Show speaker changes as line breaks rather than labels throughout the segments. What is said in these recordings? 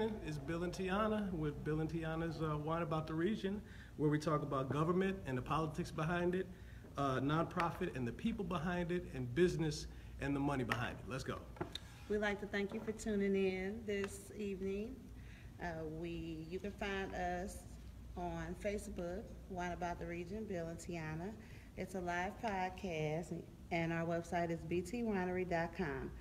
evening is Bill and Teona with Bill and Teona's uh, Wine About the Region, where we talk about government and the politics behind it, uh, nonprofit and the people behind it, and business and the money behind it. Let's go.
We'd like to thank you for tuning in this evening. Uh, we, you can find us on Facebook, Wine About the Region, Bill and Teona. It's a live podcast, and our website is btwinery.com.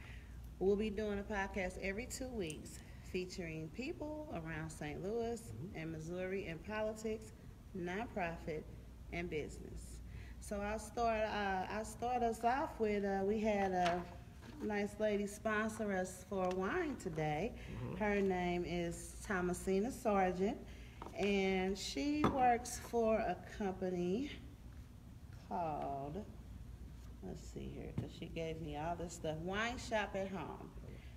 We'll be doing a podcast every two weeks featuring people around St. Louis and Missouri in politics, nonprofit, and business. So I'll start. Uh, I'll start us off with. Uh, we had a nice lady sponsor us for wine today. Her name is Thomasina Sargent, and she works for a company called. Let's see here, because she gave me all this stuff. Wine Shop at Home.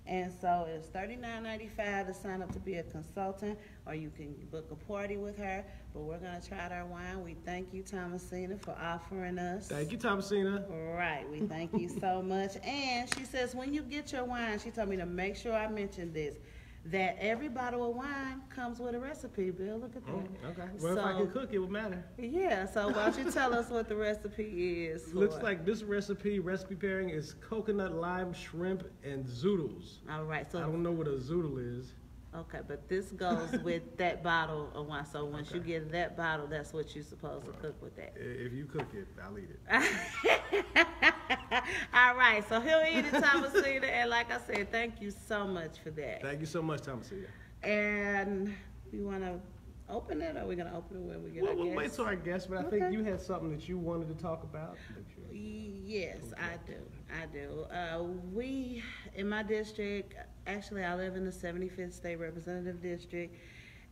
And so it's thirty-nine ninety-five to sign up to be a consultant, or you can book a party with her. But we're gonna try our wine. We thank you, Thomasina, for offering us.
Thank you, Thomasina.
Right, we thank you so much. And she says, when you get your wine, she told me to make sure I mention this, that every bottle of wine comes with a recipe. Bill, look at that.
Oh, okay. Well, if I can cook, it would matter.
Yeah, so why don't you tell us what the recipe is?
Looks like this recipe, recipe pairing is coconut, lime, shrimp, and zoodles.
All right, So I
don't know what a zoodle is.
Okay, but this goes with that bottle of wine. So once you
Okay.
get that bottle, that's what you're supposed to cook with that.
I- If you cook it, I'll eat it.
All right, so he'll eat it, Thomasina. And like I said, thank you so much for that.
Thank you so much, Thomasina.
And we want to open it, or are we gonna open it when we get
We'll,
our
we'll wait
guests?
till our guest, but I think
Okay.
you had something that you wanted to talk about.
Yes, I do. I do. Uh, we, in my district, actually, I live in the 75th State Representative District,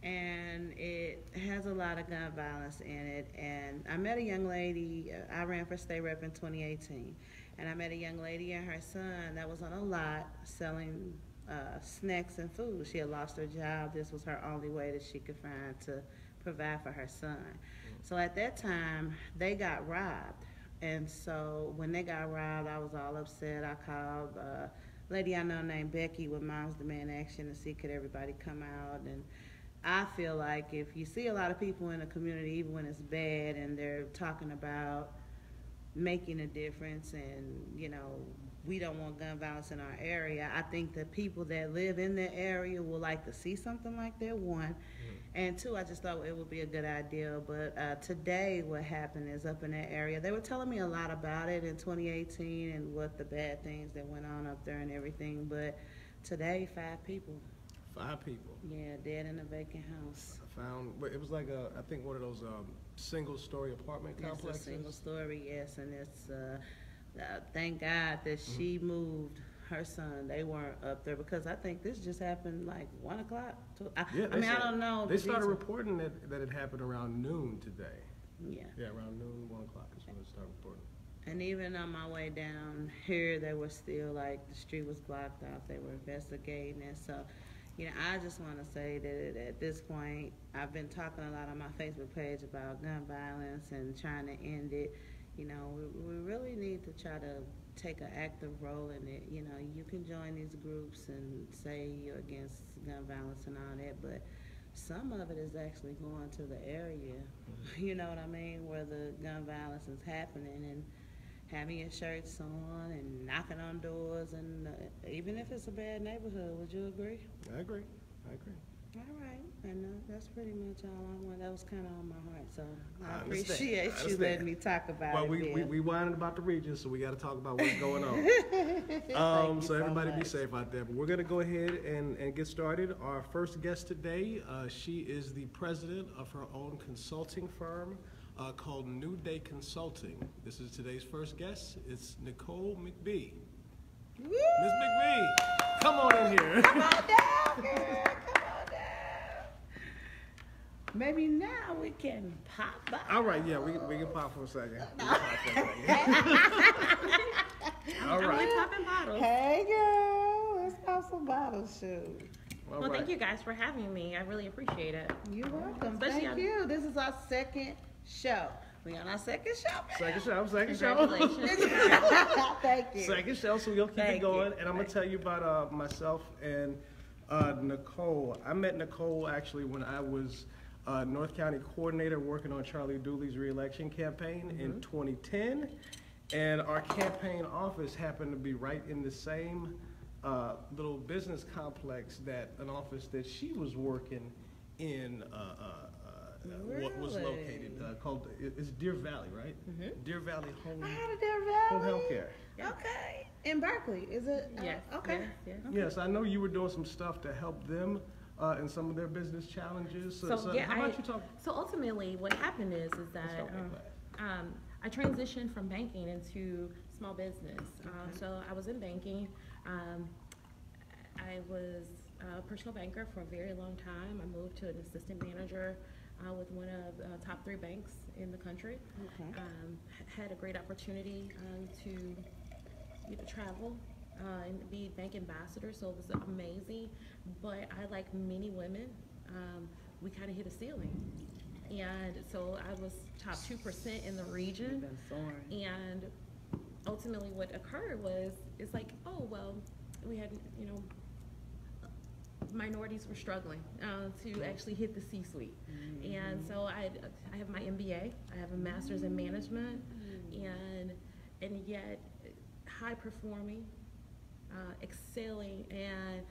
and it has a lot of gun violence in it. And I met a young lady, uh, I ran for state rep in 2018, and I met a young lady and her son that was on a lot selling uh, snacks and food. She had lost her job. This was her only way that she could find to provide for her son. So at that time, they got robbed. And so when they got robbed, I was all upset. I called a lady I know named Becky with Moms Demand Action to see could everybody come out. And I feel like if you see a lot of people in the community, even when it's bad, and they're talking about making a difference and, you know, we don't want gun violence in our area, I think the people that live in the area will like to see something like that, one. Mm-hmm. And two, I just thought it would be a good idea. But uh, today, what happened is up in that area, they were telling me a lot about it in 2018 and what the bad things that went on up there and everything. But today, five people,
Five people.
yeah, dead in a vacant house.
I found, it was like a, I think one of those um, single-story apartment
It's a
complexes.
single story, yes, and it's, uh, uh, thank God that she moved her son. They weren't up there because I think this just happened like one o'clock. To, I,
Yeah,
I
they
mean, I don't know.
They started reporting that, that it happened around noon today.
Yeah.
Yeah, around noon, one o'clock is when it started reporting.
And even on my way down here, they were still like the street was blocked off. They were investigating it. So, you know, I just want to say that at this point, I've been talking a lot on my Facebook page about gun violence and trying to end it. You know, we, we really need to try to take an active role in it. You know, you can join these groups and say you're against gun violence and all that, but some of it is actually going to the area, you know what I mean, where the gun violence is happening and having your shirts on and knocking on doors and uh, even if it's a bad neighborhood, would you agree?
I agree, I agree.
All right, and uh, that's pretty much all I want. That was kind of on my heart, so
I
I, appreciate
I
you letting me talk about
Well,
it.
we, we, we whining about the region, so we gotta talk about what's going on. Um,
you
so everybody be safe out there. But we're gonna go ahead and, and get started. Our first guest today, uh, she is the president of her own consulting firm uh, called New Day Consulting. This is today's first guest. It's Nicole McBee.
Woo!
Miss McBee, come on in here.
Come on down, girl. Come on down. Maybe now we can pop by.
All right, yeah, we, can- we can pop for a second. We can pop for a second. All
I'm
right.
only popping bottles.
Hey, girl. Let's pop some bottles, shoot.
All
Well,
right.
thank you guys for having me. I really appreciate it.
You're welcome.
Especially
Thank
on-
you. This is our second show. We on our second show.
Second show, second show.
Congratulations.
Thank you.
Second show, so we'll keep it going.
you.
And I'm gonna tell you about uh, myself and Uh, Nicole, I met Nicole actually when I was uh, North County Coordinator working on Charlie Dooley's reelection campaign in 2010. And our campaign office happened to be right in the same uh, little business complex that an office that she was working in uh, uh, uh, what was located uh, called it's Deer Valley, right? Deer Valley Home
I had a Deer
Home
Valley.
Health Care.
Okay, in Berkeley, is it? Uh, Okay.
yes, yes.
Yes, I know you were doing some stuff to help them uh, in some of their business challenges. So,
So,
so
yeah,
how about
I-
you talk?
So ultimately, what happened is, is that um, um, I transitioned from banking into small business. Uh,
Okay.
so I was in banking. Um, I was a personal banker for a very long time. I moved to an assistant manager uh, with one of the uh, top three banks in the country.
Okay.
Um, had a great opportunity um, to you know, travel uh, and be bank ambassador, so it was amazing. But I, like many women, um, we kind of hit a ceiling. And so I was top 2% in the region. And ultimately, what occurred was, it's like, oh, well, we had, you know, minorities were struggling uh, to actually hit the C-suite. And so I, I have my MBA, I have a master's in management, and, and yet high performing, uh, excelling, and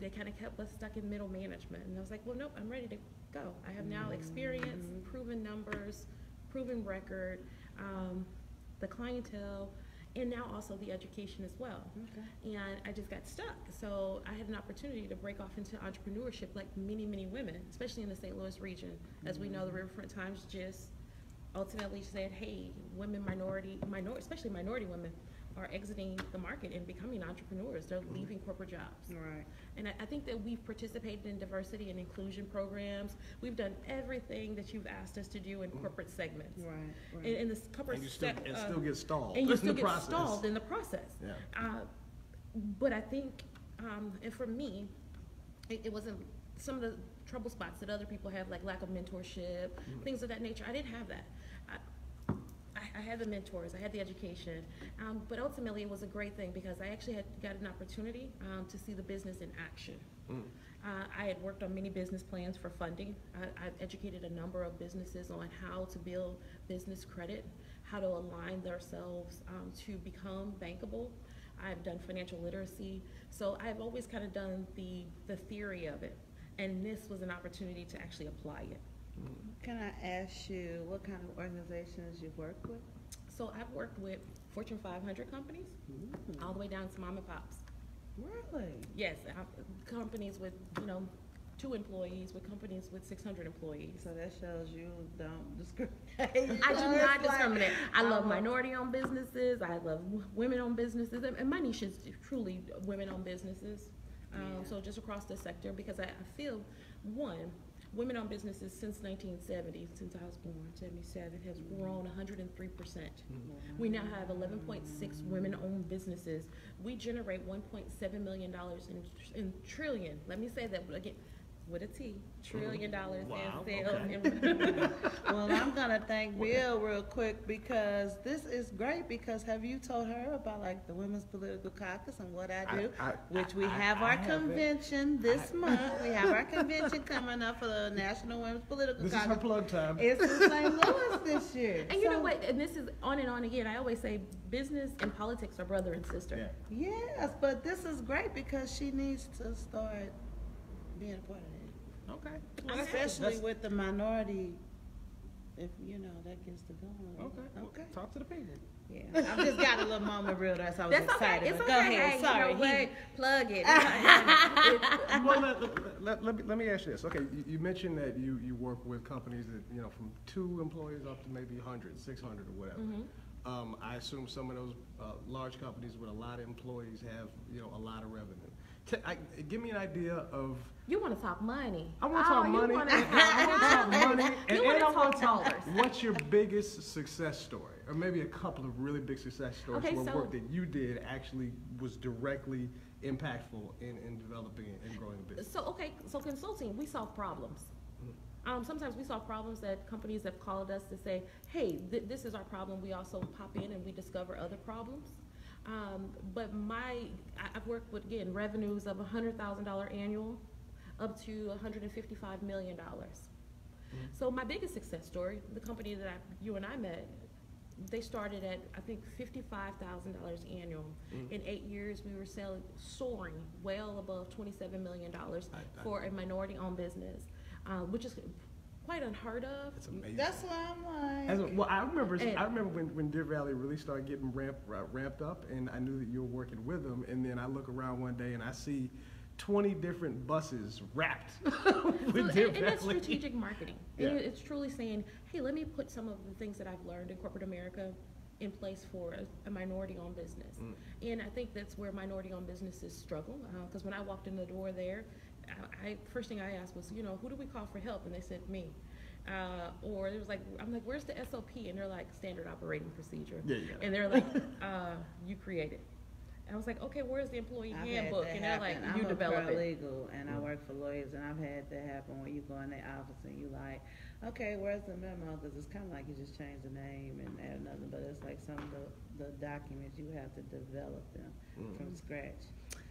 they kind of kept us stuck in middle management. And I was like, well, nope, I'm ready to go. I have now experience, proven numbers, proven record, um, the clientele, and now also the education as well.
Okay.
And I just got stuck. So I had an opportunity to break off into entrepreneurship like many, many women, especially in the St. Louis region. As we know, the Riverfront Times just ultimately said, hey, women, minority, minor, especially minority women, are exiting the market and becoming entrepreneurs. They're leaving corporate jobs.
Right.
And I, I think that we've participated in diversity and inclusion programs. We've done everything that you've asked us to do in corporate segments.
Right.
And,
Right.
and this corporate
And you still,
sec-
and
uh,
still get stalled
and you
in
still
the
get
process.
stalled in the process.
Yeah.
Uh, but I think, um, and for me, it, it wasn't some of the trouble spots that other people have, like lack of mentorship, things of that nature. I didn't have that. I, had the mentors, I had the education, um, but ultimately it was a great thing because I actually had got an opportunity um, to see the business in action. Uh, I had worked on many business plans for funding. I, I've educated a number of businesses on how to build business credit, how to align themselves um, to become bankable. I've done financial literacy, so I've always kind of done the the theory of it, and this was an opportunity to actually apply it.
Can I ask you what kind of organizations you work with?
So I've worked with Fortune 500 companies, all the way down to mom and pops.
Really?
Yes, companies with you know two employees, with companies with 600 employees.
So that shows you don't discriminate.
I do not discriminate. I love
I'm
minority-owned businesses. I love women-owned businesses, and and my niche is truly women-owned businesses. Um,
Yeah.
So just across the sector, because I, I feel one, women-owned businesses since 1970, since I was born, 77, has mm-hmm. grown 103 percent. Mm-hmm. We now have 11.6 women-owned businesses. We generate 1.7 million dollars in in trillion. Let me say that again. With a T, trillion mm-hmm. dollars
Wow,
in sales.
okay.
Well, I'm gonna thank Bill real quick because this is great because have you told her about like the Women's Political Caucus and what I do?
I- I-
Which we
I-
have
I
our
haven't.
convention this month. We have our convention coming up for the National Women's Political
This is her
Caucus.
plug time.
It's in St. Louis this year.
And you know what? And this is on and on again. I always say business and politics are brother and sister.
Yeah.
Yes, but this is great because she needs to start being a part of it.
Okay.
Especially
That's-
with the minority, if, you know, that gets to going.
Okay. well,
Okay.
Talk to the people.
Yeah, I just got a little moment real there, so I was
That's okay.
excited.
It's
but
okay.
Go ahead,
Hey,
sorry.
You know
he-
Plug it.
well, let, let, let, let me, let me ask you this. Okay, you, you mentioned that you, you work with companies that, you know, from two employees up to maybe 100, 600 or whatever. Um, I assume some of those uh, large companies with a lot of employees have, you know, a lot of revenue. I, give me an idea of,
you want to talk money?
I want to
Oh,
talk money.
wanna
I want to talk money. And,
You
want to talk,
dollars.
what's your biggest success story? Or maybe a couple of really big success stories
Okay,
where
so-
work that you did actually was directly impactful in, in developing and growing a business.
So okay, so consulting, we solve problems. Um, sometimes we solve problems that companies have called us to say, hey, th- this is our problem. We also pop in and we discover other problems. Um, but my, I've worked with, again, revenues of a hundred thousand dollar annual up to hundred and fifty-five million dollars. So my biggest success story, the company that I, you and I met, they started at, I think, fifty-five thousand dollars annual. In eight years, we were selling, soaring well above twenty-seven million dollars for a minority-owned business, uh, which is quite unheard of.
It's amazing.
That's why I'm
As
like,
a- well, I remember.
And-
I remember when, when Deer Valley really started getting ramped uh, ramped up, and I knew that you were working with them. And then I look around one day and I see twenty different buses wrapped
So,
with
and,
Deer
and that's strategic marketing. And
Yeah.
it's truly saying, hey, let me put some of the things that I've learned in corporate America in place for a, a minority-owned business.
Mm.
And I think that's where minority-owned businesses struggle, because when I walked in the door there, I, I, first thing I asked was, you know, who do we call for help? And they said, me. Uh, or it was like, I'm like, where's the SOP? And they're like, standard operating procedure.
Yeah, yeah.
And they're like, uh, you create it. And I was like, okay, where's the employee
I've
handbook? And they're like, you develop
I'm a
it.
paralegal and I work for lawyers and I've had that happen where you go in the office and you like, okay, where's the memo? Cause it's kinda like you just change the name and add nothing, but it's like some of the, the documents, you have to develop them
Mm.
from scratch.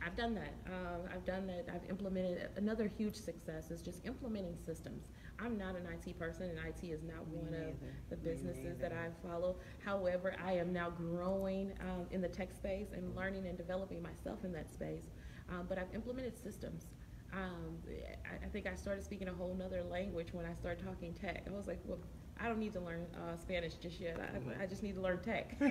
I've done that. Um, I've done that. I've implemented, another huge success is just implementing systems. I'm not an IT person and IT is not
Me
one of the businesses that. I follow. However, I am now growing, um, in the tech space and learning and developing myself in that space. Um, but I've implemented systems. Um, I, I think I started speaking a whole nother language when I started talking tech. I was like, well, I don't need to learn, uh, Spanish just yet. I, I just need to learn tech.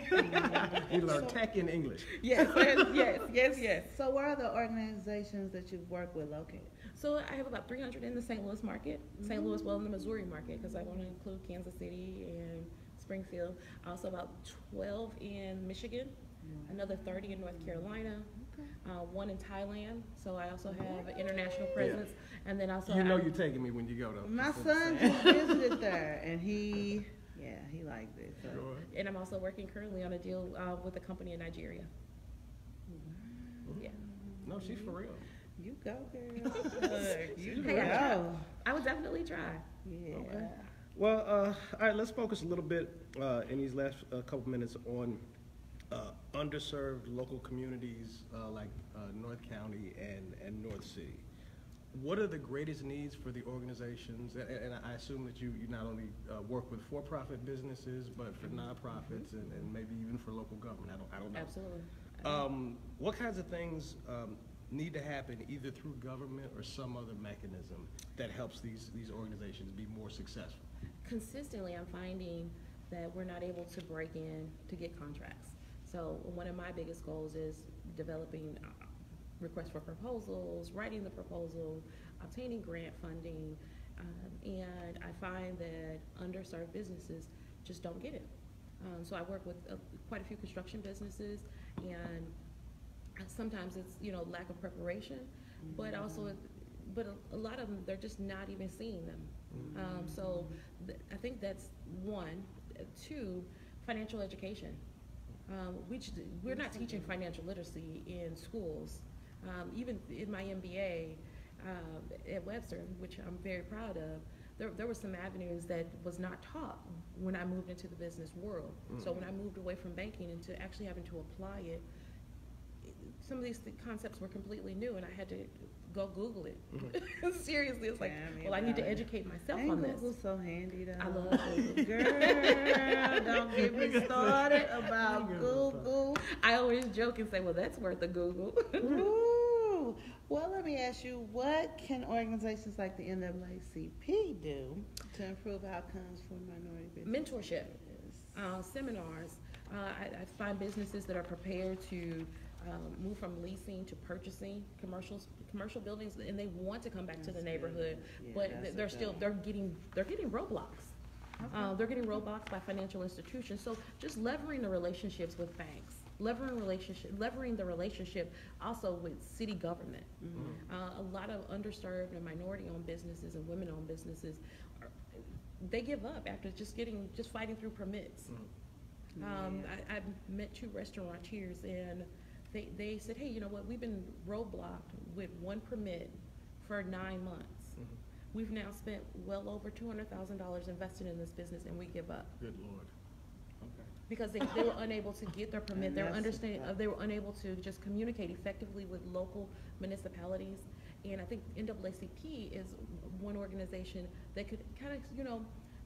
You learn tech in English.
yes, yes, yes, yes.
So where are the organizations that you've worked with located?
So I have about 300 in the St. Louis market, St. Louis, well, in the Missouri market, because I want to include Kansas City and Springfield. Also about 12 in Michigan, another 30 in North Carolina, uh, one in Thailand. So I also have an international presence, and then also
You know
I-
you're taking me when you go to.
My
that's what I'm
son just visited there and he, yeah, he liked it, so.
Sure.
and I'm also working currently on a deal uh, with a company in Nigeria. Yeah,
No, she's for real.
You go, girl. You
Hey, I
go.
I would definitely try.
Yeah.
Okay. Well, uh, all right, let's focus a little bit uh, in these last uh, couple minutes on uh, underserved local communities uh, like uh, North County and, and North City. What are the greatest needs for the organizations? And, and I assume that you, you not only uh, work with for-profit businesses, but for nonprofits and, and maybe even for local government. I don't, I don't know.
Absolutely.
Um, what kinds of things um, need to happen either through government or some other mechanism that helps these, these organizations be more successful?
consistently I'm finding that we're not able to break in to get contracts. So one of my biggest goals is developing uh, requests for proposals, writing the proposal, obtaining grant funding, um, and I find that underserved businesses just don't get it. Um, so I work with uh, quite a few construction businesses, and sometimes it's you know lack of preparation, but also but a, a lot of them they're just not even seeing them. Um, so th- I think that's one. Two, financial education. Um, we, we're not teaching financial literacy in schools. Um, even in my MBA um, at Webster, which I'm very proud of, there, there were some avenues that was not taught when I moved into the business world. So when I moved away from banking into actually having to apply it, it- some of these th- concepts were completely new, and I had to go Google it. Seriously, it's like,
Tell me
well, I need to
about it.
educate myself
Ain't
on this.
Google so handy though?
I love Google.
Girl, don't get me started about Google.
I always joke and say, well, that's worth a Google.
Ooh. Well, let me ask you, what can organizations like the NAACP do to improve outcomes for minority businesses?
Mentorship, uh, seminars. Uh, I, I find businesses that are prepared to um, move from leasing to purchasing commercials, commercial buildings, and they want to come back to the
That's
neighborhood.
Yeah,
but
that's a
they're
good
still
one.
they're getting they're getting roadblocks. Uh, they're getting roadblocks by financial institutions. So just levering the relationships with banks, levering relationship, levering the relationship also with city government.
Mm-hmm.
Uh, a lot of underserved and minority-owned businesses and women-owned businesses, are, they give up after just getting just fighting through permits. Um, I, I met two restaurateurs and they, they said, hey, you know what, we've been roadblocked with one permit for nine months. We've now spent well over two hundred thousand dollars invested in this business and we give up.
Good Lord. Okay.
because they, they were unable to get their permit, they were
that's-
understand, uh, they were unable to just communicate effectively with local municipalities. And I think NAACP is one organization that could kind of, you know,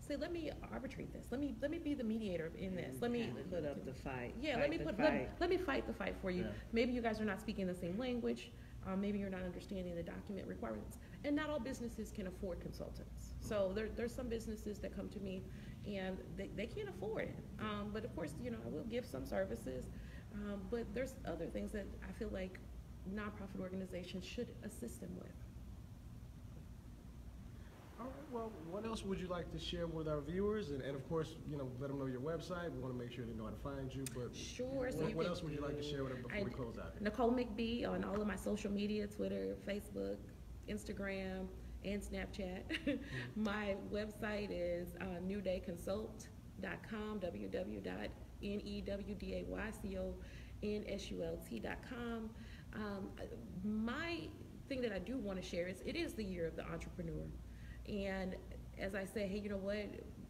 say, let me arbitrate this, let me, let me be the mediator in this, let me.
Put up the fight.
Yeah, let me put, let, let me fight the fight for you.
Yeah.
Maybe you guys are not speaking the same language, uh, maybe you're not understanding the document requirements. And not all businesses can afford consultants. So there, there's some businesses that come to me and they, they can't afford it. Um, but of course, you know, I will give some services, um, but there's other things that I feel like nonprofit organizations should assist them with.
All right, well, what else would you like to share with our viewers? And, and of course, you know, let them know your website. We want to make sure they know how to find you, but
Sure,
what,
you
what else would you like to share with them before
I-
we close out?
Nicole McBee on all of my social media, Twitter, Facebook, Instagram, and Snapchat. my website is uh, newdayconsult.com, www.newdayconsult.com. Um, my thing that I do want to share is it is the year of the entrepreneur. And as I say, hey, you know what?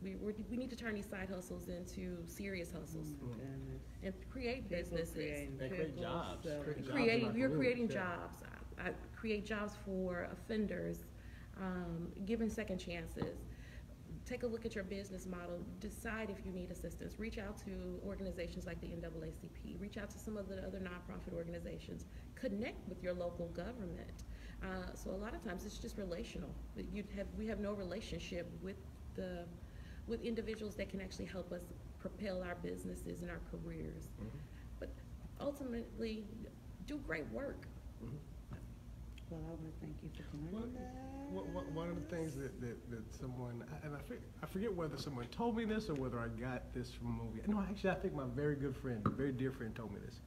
We, we're, we need to turn these side hustles into serious hustles
Goodness.
and create
People
businesses
creating
And create jobs.
so-
Create jobs
creating, you're creating
yeah.
jobs. I, I create jobs for offenders, um, giving second chances. Take a look at your business model. Decide if you need assistance. Reach out to organizations like the NAACP. Reach out to some of the other nonprofit organizations. Connect with your local government. Uh, so a lot of times it's just relational. You have we have no relationship with the with individuals that can actually help us propel our businesses and our careers.
Mhm.
But ultimately, do great work.
Well, I want to thank you for
Well,
doing that.
One, one- one of the things that, that, that someone, and I forget, I forget whether someone told me this or whether I got this from a movie. No, actually, I think my very good friend, very dear friend told me this.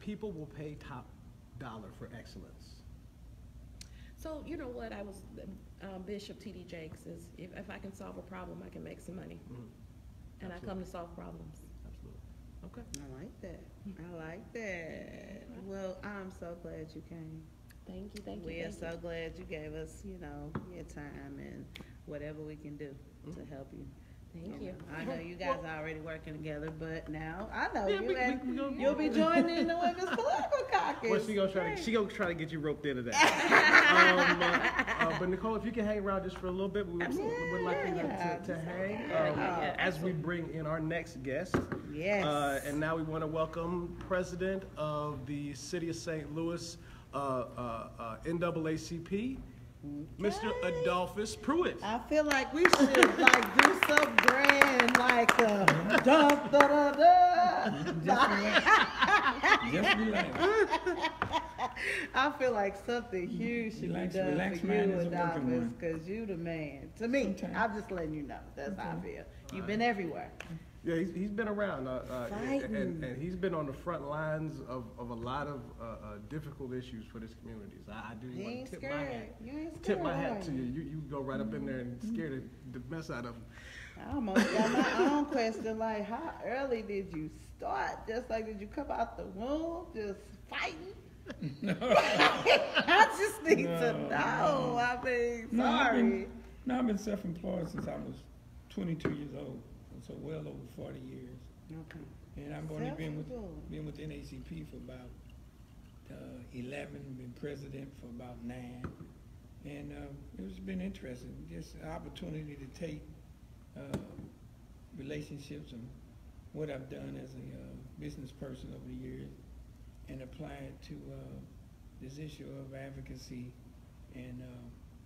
People will pay top dollar for excellence.
So, you know what, I was, um, Bishop T.D. Jakes is, if, if I can solve a problem, I can make some money.
Mhm.
And I come to solve problems.
Absolutely. Okay.
I like that. I like that. Well, I'm so glad you came.
Thank you, thank you,
We are
thank
so glad you gave us, you know, your time and whatever we can do to help you.
Thank you.
I know you guys are already working together, but now I know
Yeah,
you
we- we-
and
we gonna-
you'll be joining in the women's political caucus.
Well, she gonna try to, she gonna try to get you roped into that. um, uh, uh, but Nicole, if you can hang around just for a little bit, we would, would like you to,
Yeah,
to, to
just
hang
hang
um,
out.
as we bring in our next guest.
Yes.
Uh, and now we want to welcome President of the City of St. Louis uh, uh, uh, NAACP, Mr.
Okay.
Adolphus Pruitt.
I feel like we should like do some grand, like uh, da da da da.
Just relax.
I feel like something huge should
Relax-
be done
relax
for
mind
you,
is a working
Adolphus, because you the man. To me,
Sometime.
I'm just letting you know. That's how I feel. You've been everywhere.
Yeah, he's, he's been around, uh, uh, and, and he's been on the front lines of, of a lot of uh, uh, difficult issues for this community. So I, I do
You
want
ain't
to tip my
scared.
hat,
You ain't scared.
tip my hat to you. You you go right up in there and scare the, the mess out of him.
I almost got my own question. Like, how early did you start? Just like, did you come out the womb just fighting? No. I just need to know.
no.
I mean,
No, I've
sorry.
been, no, I've been self-employed since I was 22 years old, so well over 40 years.
Okay.
And I've only been with been with NACP for about uh, 11, been president for about nine, and uh, it's been interesting. Just an opportunity to take uh, relationships and what I've done as a uh, business person over the years and apply it to uh, this issue of advocacy and uh,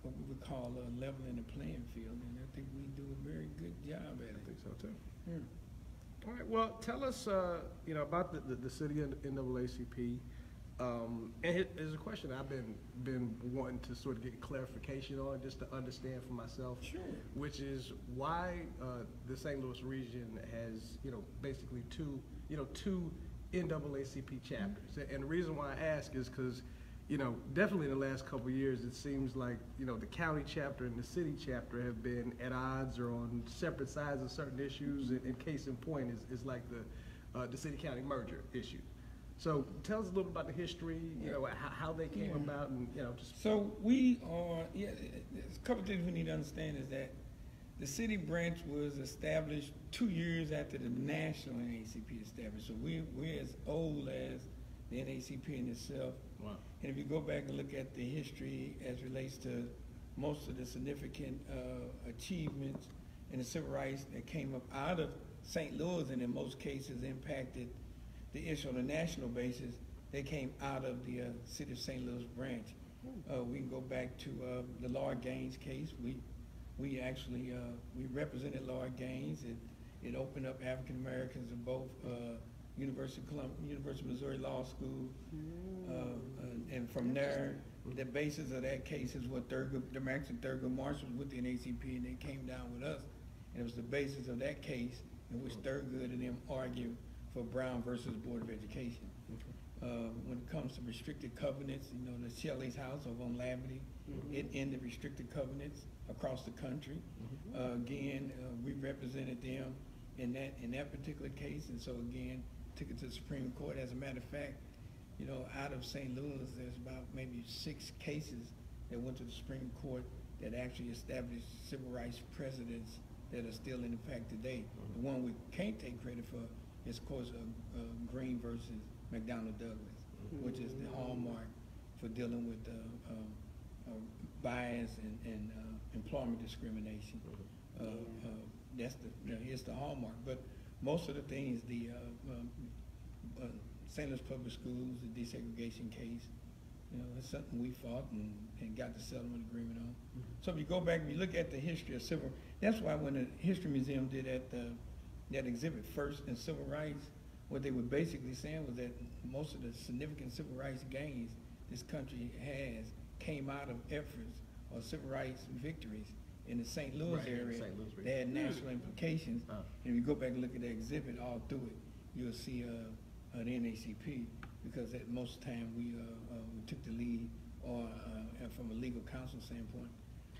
what we would call uh, leveling the playing field. And I think we do a very good job at it.
I think so too.
Yeah.
All right. Well, tell us, uh, you know, about the, the, the city and NAACP. Um, and is a question I've been been wanting to sort of get clarification on, just to understand for myself.
Sure.
Which is why uh, the St. Louis region has, you know, basically two, you know, two NAACP chapters. And the reason why I ask is because, you know, definitely in the last couple of years, it seems like, you know, the county chapter and the city chapter have been at odds or on separate sides of certain issues. And, and case in point is, is like the, uh, the city-county merger issue. So tell us a little about the history, you know, how, how they came
Yeah.
about and, you know, just,
So we are, yeah, there's a couple things we need to understand is that the city branch was established two years after the national NACP established. So we, we're as old as the NACP in itself.
Wow.
And if you go back and look at the history as relates to most of the significant uh, achievements in the civil rights that came up out of St. Louis and in most cases impacted the issue on a national basis, they came out of the uh, city of St. Louis branch. Uh, we can go back to uh, the Lloyd Gaines case. We we actually uh, we represented Lloyd Gaines. It it opened up African Americans in both uh, University of Colum- University of Missouri Law School, uh, and- and from there, the basis of that case is what Thurgood, the American Thurgood Marshall was with the NACP, and they came down with us. And it was the basis of that case in which Thurgood and them argued for Brown versus Board of Education. Uh, when it comes to restricted covenants, you know, the Shelley's house over on Labadie, it ended restricted covenants across the country. Uh, again, uh, we represented them in that, in that particular case, and so again, took it to the Supreme Court. As a matter of fact, you know, out of St. Louis, there's about maybe six cases that went to the Supreme Court that actually established civil rights precedents that are still in effect today. The one we can't take credit for is, of course, uh, uh, Green versus McDonnell Douglas, which is the hallmark for dealing with uh, um, uh, bias and, and uh, employment discrimination. Uh, uh, that's the, you know, it's the hallmark. But most of the things, the uh, um, uh, St. Louis Public Schools, the desegregation case, you know, it's something we fought and, and got the settlement agreement on. So if you go back and you look at the history of civil, that's why when the History Museum did that, uh, that exhibit first in civil rights, what they were basically saying was that most of the significant civil rights gains this country has came out of efforts or civil rights victories in the St. Louis
Right,
area.
St. Louis
They had national implications.
Uh.
And if you go back and look at the exhibit all through it, you'll see uh, an NACP because at most time we, uh, uh, we took the lead or uh, from a legal counsel standpoint,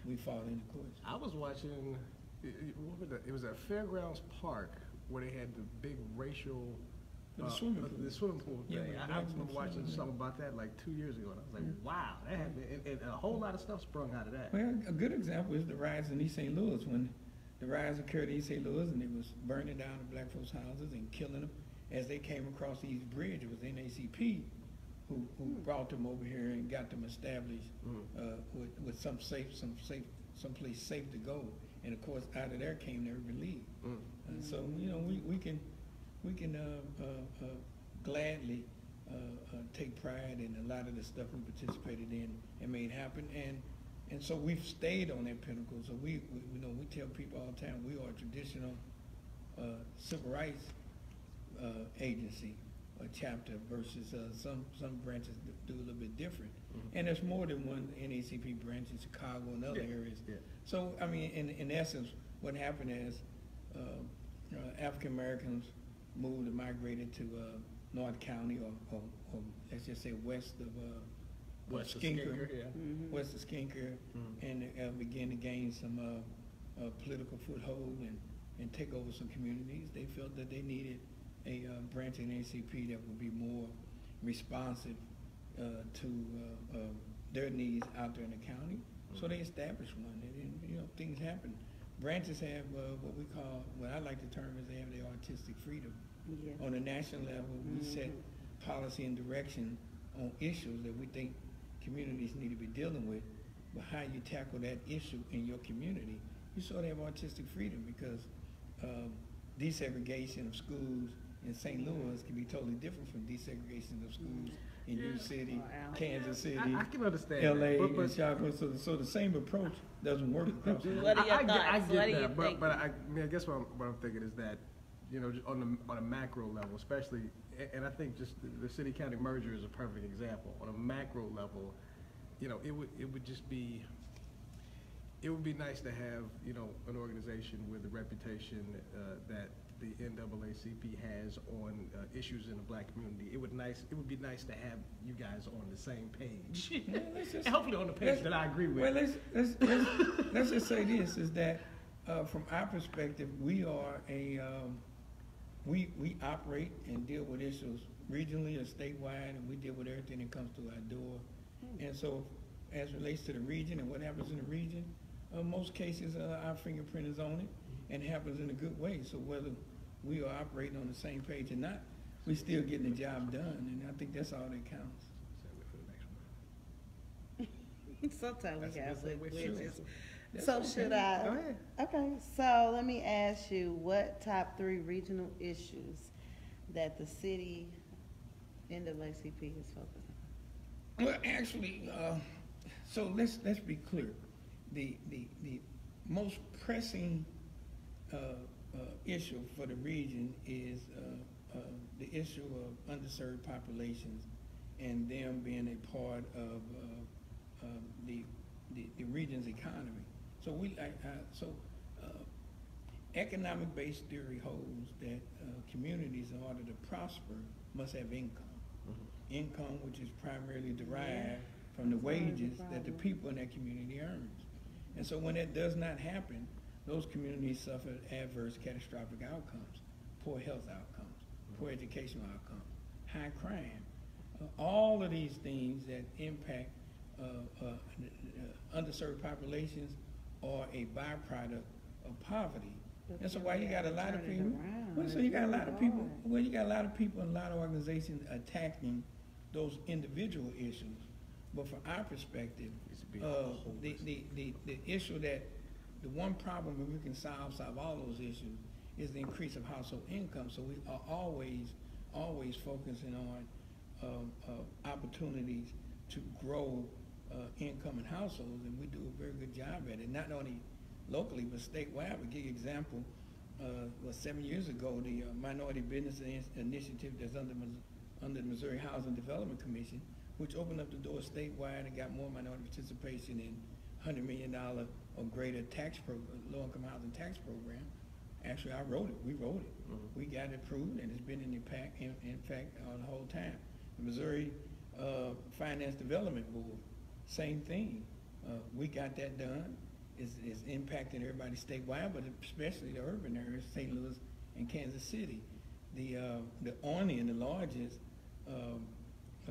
we fought in the courts.
I was watching, it, what was it? it was at Fairgrounds Park where they had the big racial.
The
uh,
swimming
uh,
pool.
The swimming pool
Yeah,
thing.
with
I, I remember watching
yeah.
something about that like two years ago, and I was like, wow, that happened, and, and a whole lot of stuff sprung out of that.
Well, a good example is the riots in East St. Louis, when the riots occurred in East St. Louis and it was burning down the black folks' houses and killing them. As they came across the Eads Bridge, it was NACP who, who brought them over here and got them established,
Mm.
uh, with, with some safe, some safe, someplace safe to go. And of course, out of there came their relief.
Mm.
And so, you know, we, we can, we can, uh, uh, uh, gladly, uh, uh, take pride in a lot of the stuff we participated in and made happen. And, and so we've stayed on that pinnacle. So we, we, you know, we tell people all the time, we are a traditional, uh, civil rights, uh, agency or chapter versus, uh, some, some branches do a little bit different. And there's more than one NACP branch in Chicago and other
Yeah,
areas.
yeah.
So, I mean, in, in essence, what happened is, uh, uh, African Americans moved and migrated to, uh, North County or, or, or let's just say west of, uh,
West of
Skinker,
Skinker, yeah.
west of Skinker,
Mhm.
and uh, began to gain some, uh, uh, political foothold and, and take over some communities. They felt that they needed a, uh, branch in ACP that would be more responsive, uh, to, uh, uh, their needs out there in the county. So they established one, and, and, you know, things happen. Branches have, uh, what we call, what I like to term is they have their artistic freedom.
Yeah.
On a national level, we set policy and direction on issues that we think communities need to be dealing with. But how you tackle that issue in your community, you sort of have artistic freedom because um, desegregation of schools in St. Louis can be totally different from desegregation of schools in New City,
Or
Kansas City,
I, I can understand
LA,
that, but,
and Chicago. So, so the same approach doesn't work across. the
What are
I-
your
I get- I
thoughts?
get
What do
that,
you
but,
think?
But I, I mean, I guess what I'm, what I'm thinking is that, you know, on the, on a macro level, especially, and I think just the, the city-county merger is a perfect example. On a macro level, you know, it would, it would just be, it would be nice to have, you know, an organization with the reputation, uh, that the NAACP has on, uh, issues in the black community. It would nice, it would be nice to have you guys on the same page.
Yeah, just-
And hopefully on the page that I agree with.
Well, let's, let's, let's, let's just say this, is that, uh, from our perspective, we are a, um, we, we operate and deal with issues regionally or statewide, and we deal with everything that comes through our door. And so, as relates to the region and what happens in the region, uh, most cases, uh, our fingerprint is on it and it happens in a good way. So whether we are operating on the same page or not, we're still getting the job done, and I think that's all that counts.
Sometimes we have
That's a good
glitches. So
okay.
should
Go
I?
ahead.
Okay, so let me ask you, what top three regional issues that the city in the NAACP is focused on?
Well, actually, uh, so let's, let's be clear. The, the, the most pressing, issue for the region is, uh, uh, the issue of underserved populations and them being a part of, uh, uh, the, the, the region's economy. So we, I, I, so, uh, economic-based theory holds that, uh, communities in order to prosper must have income income which is primarily derived from the
That's always a
wages that the people in that community earns. And so when that does not happen, those communities suffer adverse catastrophic outcomes, poor health outcomes, poor educational outcomes, high crime. Uh, all of these things that impact uh, uh, uh, underserved populations are a byproduct of poverty. And so why you got a lot of people, well, so you got a lot of people, well, you got a lot of people and a lot of organizations attacking those individual issues. But from our perspective,
Needs to be
uh, the, the, the, the issue that, the one problem that we can solve, solve all those issues is the increase of household income. So we are always, always focusing on, um, uh, opportunities to grow, uh, income in households, and we do a very good job at it, not only locally, but statewide. I'll give example, uh, well, seven years ago, the uh, Minority Business Ini- Initiative that's under, under the Missouri Housing Development Commission, which opened up the door statewide and got more minority participation in hundred million dollar or greater tax pro, low-income housing tax program. Actually, I wrote it, we wrote it. We got it approved and it's been in the pack, in, in fact, uh, the whole time. The Missouri, uh, Finance Development Board, same thing. Uh, we got that done. It's, it's impacting everybody statewide, but especially the urban areas, St. Louis and Kansas City. The, uh, the only and the largest, um,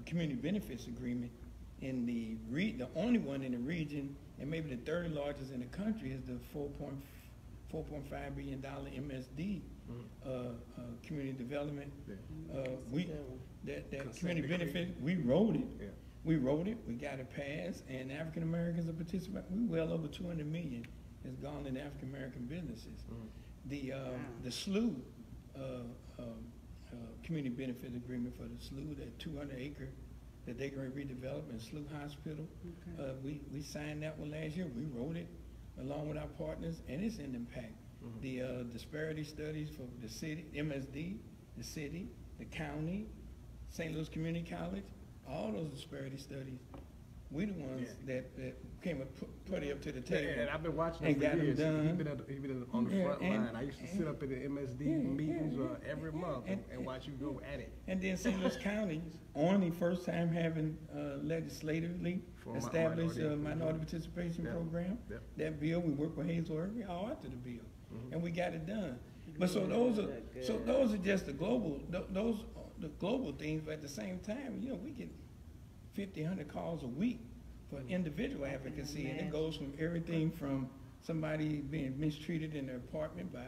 community benefits agreement in the re, the only one in the region, and maybe the third largest in the country is the four point, four point five billion dollar MSD, uh, uh, community development. Uh, we, that, that community
decree.
benefit, we wrote it.
Yeah.
We wrote it, we got it passed, and African Americans are participating, we well over two hundred million has gone in African American businesses. The, uh, the SLU, uh, um, uh, community benefit agreement for the SLU, that two hundred acre that they gonna redevelop in SLU Hospital. Uh, we, we signed that one last year, we wrote it along with our partners, and it's in impact. The, uh, disparity studies for the city, MSD, the city, the county, St. Louis Community College, all those disparity studies, we the ones that, that came and put, put it up to the table.
and I've been watching him
And
for got 'em
done.
been, at, he been on the
Yeah,
front
and-
line. I used to sit up at the MSD
yeah,
meetings uh,
yeah,
uh, every month and,
and-
watch you go at it.
And then St. Louis County's only first time having uh, legislatively
For
established a
minority.
Mm-hmm. participation
Yeah,
program.
yeah.
That bill, we worked with Hazel Erby all after the bill,
mm-hmm.
and we got it done. But so those are, so those are just the global, those, the global things, but at the same time, you know, we can, 50, 100 calls a week for individual advocacy, and it goes from everything from somebody being mistreated in their apartment by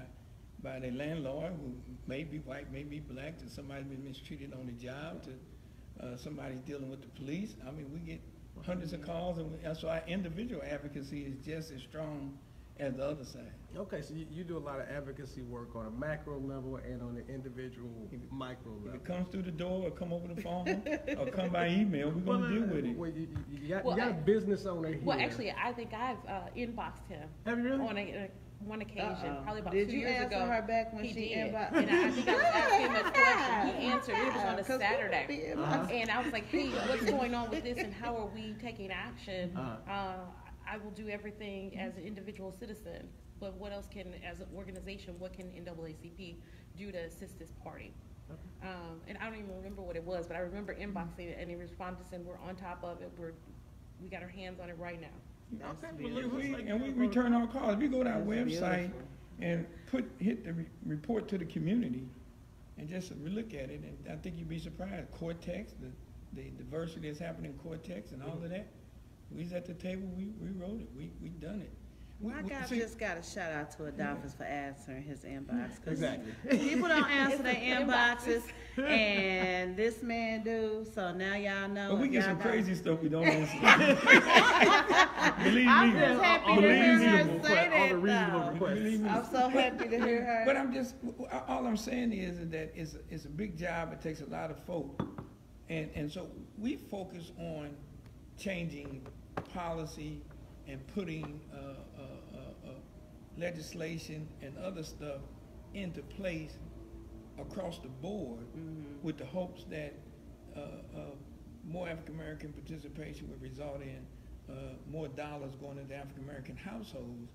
by their landlord, who may be white, may be black, to somebody being mistreated on the job, to uh, somebody dealing with the police. I mean, we get hundreds of calls, and we, so our individual advocacy is just as strong as the other side.
Okay, so you, you do a lot of advocacy work on a macro level and on the individual micro
If
level.
it comes through the door, or come over the phone, or come by email, we're gonna deal with it.
Well, you, you- you got,
Well,
you got a
I-
business owner here.
Well, actually, I think I've uh, inboxed him
Have you really?
on a, a- one occasion,
Uh-oh.
probably about
Did
two
you answer her back when
he
she
did.
inboxed-
And I, I think I was asking him a question. He answered. It was on a Saturday.
Uh-huh.
And I was like, hey, what's going on with this and how are we taking action?
Uh-huh.
I will do everything mm-hmm. as an individual citizen, but what else can, as an organization, what can NAACP do to assist this party? Um, and I don't even remember what it was, but I remember mm-hmm. inboxing it and he responded saying, we're on top of it, we're, we got our hands on it right now.
That's
Okay, well, look,
We- And we return our calls. If you go to our website and put, hit the re- report to the community and just look at it, and I think you'd be surprised. Cortex, the, the diversity that's happening in Cortex and all of that. We was at the table, we, we wrote it, we, we done it. we-
My
we-
guy
see-
just got a shout out to Adolphus for answering his inbox. 'cause
Exactly.
People don't answer their
Inboxes.
inboxes, and this man do, so now y'all know.
But we get
y'all
some
got-
crazy stuff we don't answer. Believe
I'm
me.
just happy to
All the
hear her
reasonable
say
request- all
that,
the reasonable
though.
requests.
Believe me.
I'm so happy to hear her.
But I'm just, all I'm saying is that it's, it's a big job, it takes a lot of folk. And, and so we focus on changing policy and putting, uh, uh, uh, uh, legislation and other stuff into place across the board with the hopes that, uh, uh, more African-American participation would result in, uh, more dollars going into African-American households.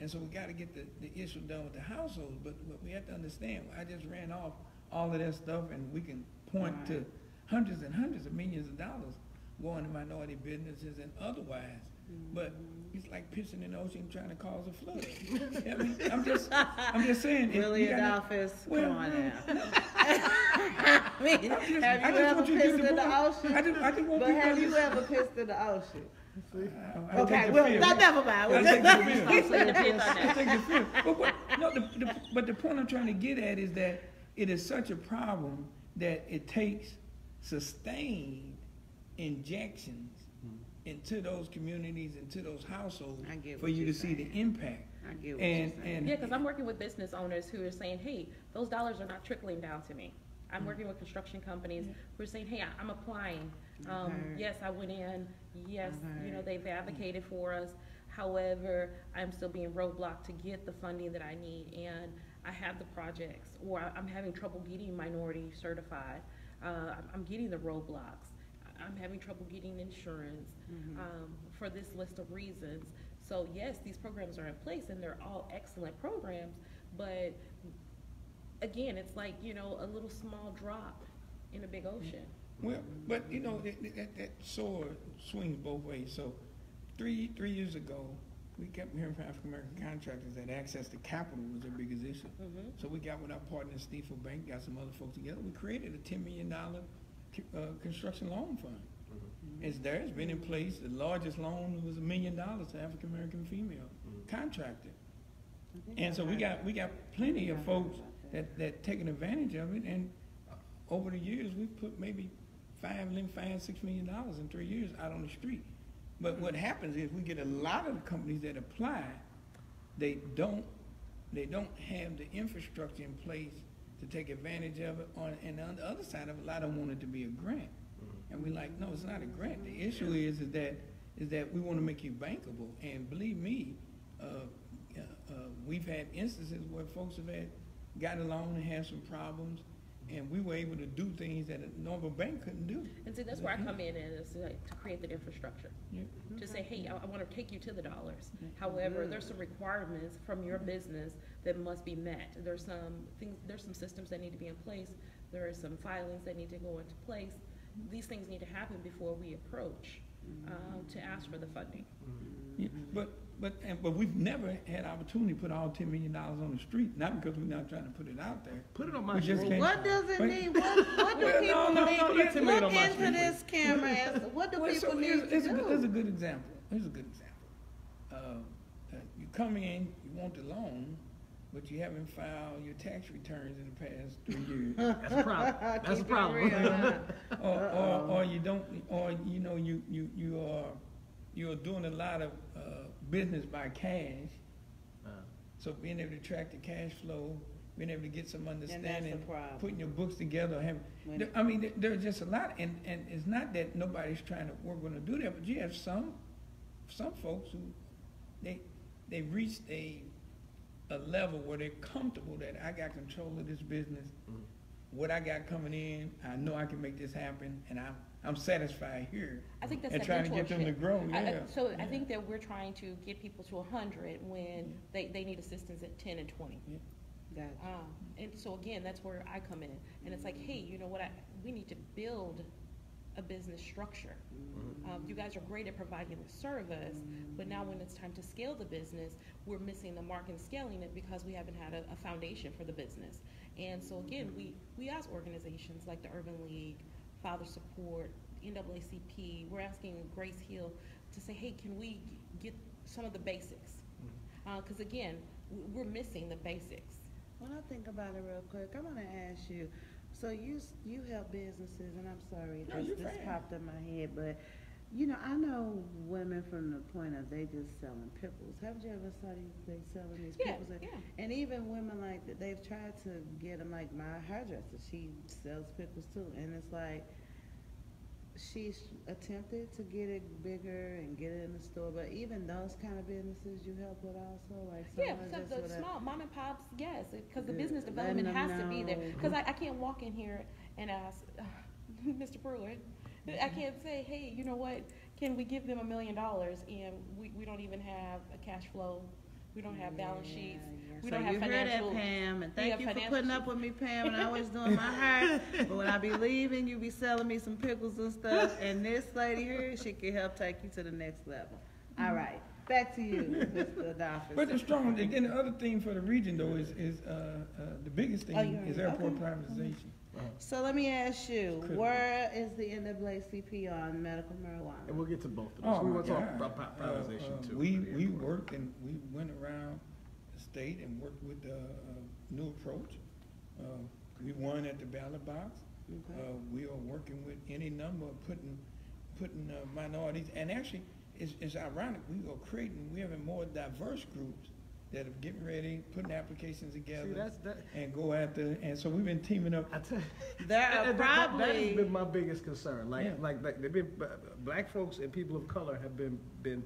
And so we gotta get the, the issue done with the households, but, but we have to understand, I just ran off all of that stuff and we can point to hundreds and hundreds of millions of dollars going to minority businesses and otherwise. But mm-hmm. it's like pissing in the ocean trying to cause a flood. I mean, I'm just, I'm just saying.
Really,
you gotta-
Adolphus, come on
no,
now. I mean,
just-
have you ever
want you to
pissed in
the
ocean?
I just- I just want
But have you ever pissed in the ocean?
I- I
Okay, well,
field.
no, never mind. We'll
take the
fifth on
I
that.
take the field. But, but, no, the, the, but the point I'm trying to get at is that it is such a problem that it takes sustained injections into those communities, into those households, for you
you're
to see the impact.
I get what
And,
you're saying.
Yeah, because I'm working with business owners who are saying, hey, those dollars are not trickling down to me. I'm working with construction companies who are saying, hey, I- I'm applying. Um,
Okay.
yes, I went in, yes, you know, they've advocated for us. However, I'm still being roadblocked to get the funding that I need and I have the projects or I- I'm having trouble getting minority certified. Uh, I'm- I'm getting the roadblocks. I- I'm having trouble getting insurance, um, for this list of reasons. So yes, these programs are in place and they're all excellent programs, but again, it's like, you know, a little small drop in a big ocean.
Well, but you know, that, that, that sword swings both ways. So, three, three years ago, we kept hearing from African-American contractors that access to capital was their biggest issue.
Mhm.
So we got with our partner Stifel Bank, got some other folks together, we created a ten million dollar, uh, construction loan fund. Mm-hmm. It's there, it's been in place, the largest loan was a million dollars to African-American female mm-hmm. contractor. And so we got, we got plenty of folks that, that taking advantage of it, and over the years, we've put maybe five, lim- five, six million dollars in three years out on the street. But what happens is, we get a lot of the companies that apply, they don't, they don't have the infrastructure in place to take advantage of it, on, and on the other side of it, a lot of them want it to be a grant. And we're like, no, it's not a grant, the issue is, is that, is that we wanna make you bankable, and believe me, uh, uh, uh, we've had instances where folks have had, got a loan and had some problems, and we were able to do things that a normal bank couldn't do.
And see, that's where I mm-hmm. come in and is like to create the infrastructure.
Yeah.
To say, hey, I, I wanna take you to the dollars. Mm-hmm. However, there's some requirements from your business that must be met. There's some things, there's some systems that need to be in place. There are some filings that need to go into place. Mm-hmm. These things need to happen before we approach, um, to ask for the funding.
Yeah, But, but, and, but we've never had opportunity to put all ten million dollars on the street, not because we're not trying to put it out there.
Put it on my
We just
screen.
can't-
What does it
Wait.
need, what, what do
Well, no,
people
no,
need,
no,
to-
let
Tim
look
on my
into
screen.
this camera, and what do
Well,
people
so
need to
here's a good- Here's a
do?
good example, here's a good example. Uh, uh, you come in, you want the loan, but you haven't filed your tax returns in the past three years.
That's a problem. That's a
Keep it
problem.
real, huh?
Or, or, or you don't, or, you know, you, you, you are, you're doing a lot of, uh, business by cash.
Uh,
So being able to track the cash flow, being able to get some understanding,
problem.
putting your books together, have,
When-
there- I mean, there- there's just a lot, and, and it's not that nobody's trying to, we're gonna do that, but you have some, some folks who, they, they reached a, a level where they're comfortable that I got control of this business.
Mhm.
What I got coming in, I know I can make this happen, and I'm, I'm satisfied here.
I think that's
And
that
trying to get them to
mentorship.
grow,
I- I-
yeah.
So I think that we're trying to get people to hundred when they, they need assistance at ten and twenty.
Gotcha.
Um, and so again, that's where I come in, and it's like, hey, you know what, I, we need to build a business structure. Um, you guys are great at providing the service, but now when it's time to scale the business, we're missing the mark in scaling it because we haven't had a, a foundation for the business. And so again, we, we ask organizations like the Urban League, Father Support, NAACP, we're asking Grace Hill to say, hey, can we get some of the basics? Mm-hmm. Uh, because again, we're missing the basics.
When I think about it real quick, I wanna ask you, so you, you help businesses, and I'm sorry,
No,
this,
you're
this popped in my head, but, you know, I know women from the point of they just selling pickles. Haven't you ever saw these, they selling these
Yeah,
pickles?
yeah.
And even women like, that, they've tried to get them, like my hairdresser, she sells pickles too, and it's like, she's attempted to get it bigger and get it in the store, but even those kind of businesses you help with also, like
Yeah,
just
the small mom and pops, yes, because the business development has to be there. Because I, I can't walk in here and ask, Mr. Brewer, I can't say, hey, you know what, can we give them a million dollars and we, we don't even have a cash flow, we don't have balance
Yeah,
sheets,
yeah.
we
So
don't have
you heard that, Pam, and thank you for
financial
putting up with me, Pam, and I was doing my hair. But when I be leaving, you be selling me some pickles and stuff, and this lady here, she can help take you to the next level. All right, back to you, Mr. Adolphus.
But the strong, again, the other thing for the region though is, is, uh, uh, the biggest
Oh,
thing is airport
okay.
privatization.
So let me ask you,
Critical.
where is the NAACP on medical marijuana?
And we'll get to both of
Oh,
those. We
my
want to talk
God.
about pri-
Uh,
privatization
uh,
too.
We,
for
we
airport.
worked and we went around the state and worked with the, uh, new approach. Uh, we won at the ballot box.
Okay.
Uh, we are working with any number of putting, putting uh, minorities, and actually, it's, it's ironic, we are creating, we having more diverse groups that are getting ready, putting applications
See,
together
that's, that,
and go after, and so we've been teaming up.
I tell you.
There
And-
are
that- that- That has been my biggest concern, like,
Yeah.
like, like, they've been, black folks and people of color have been, been,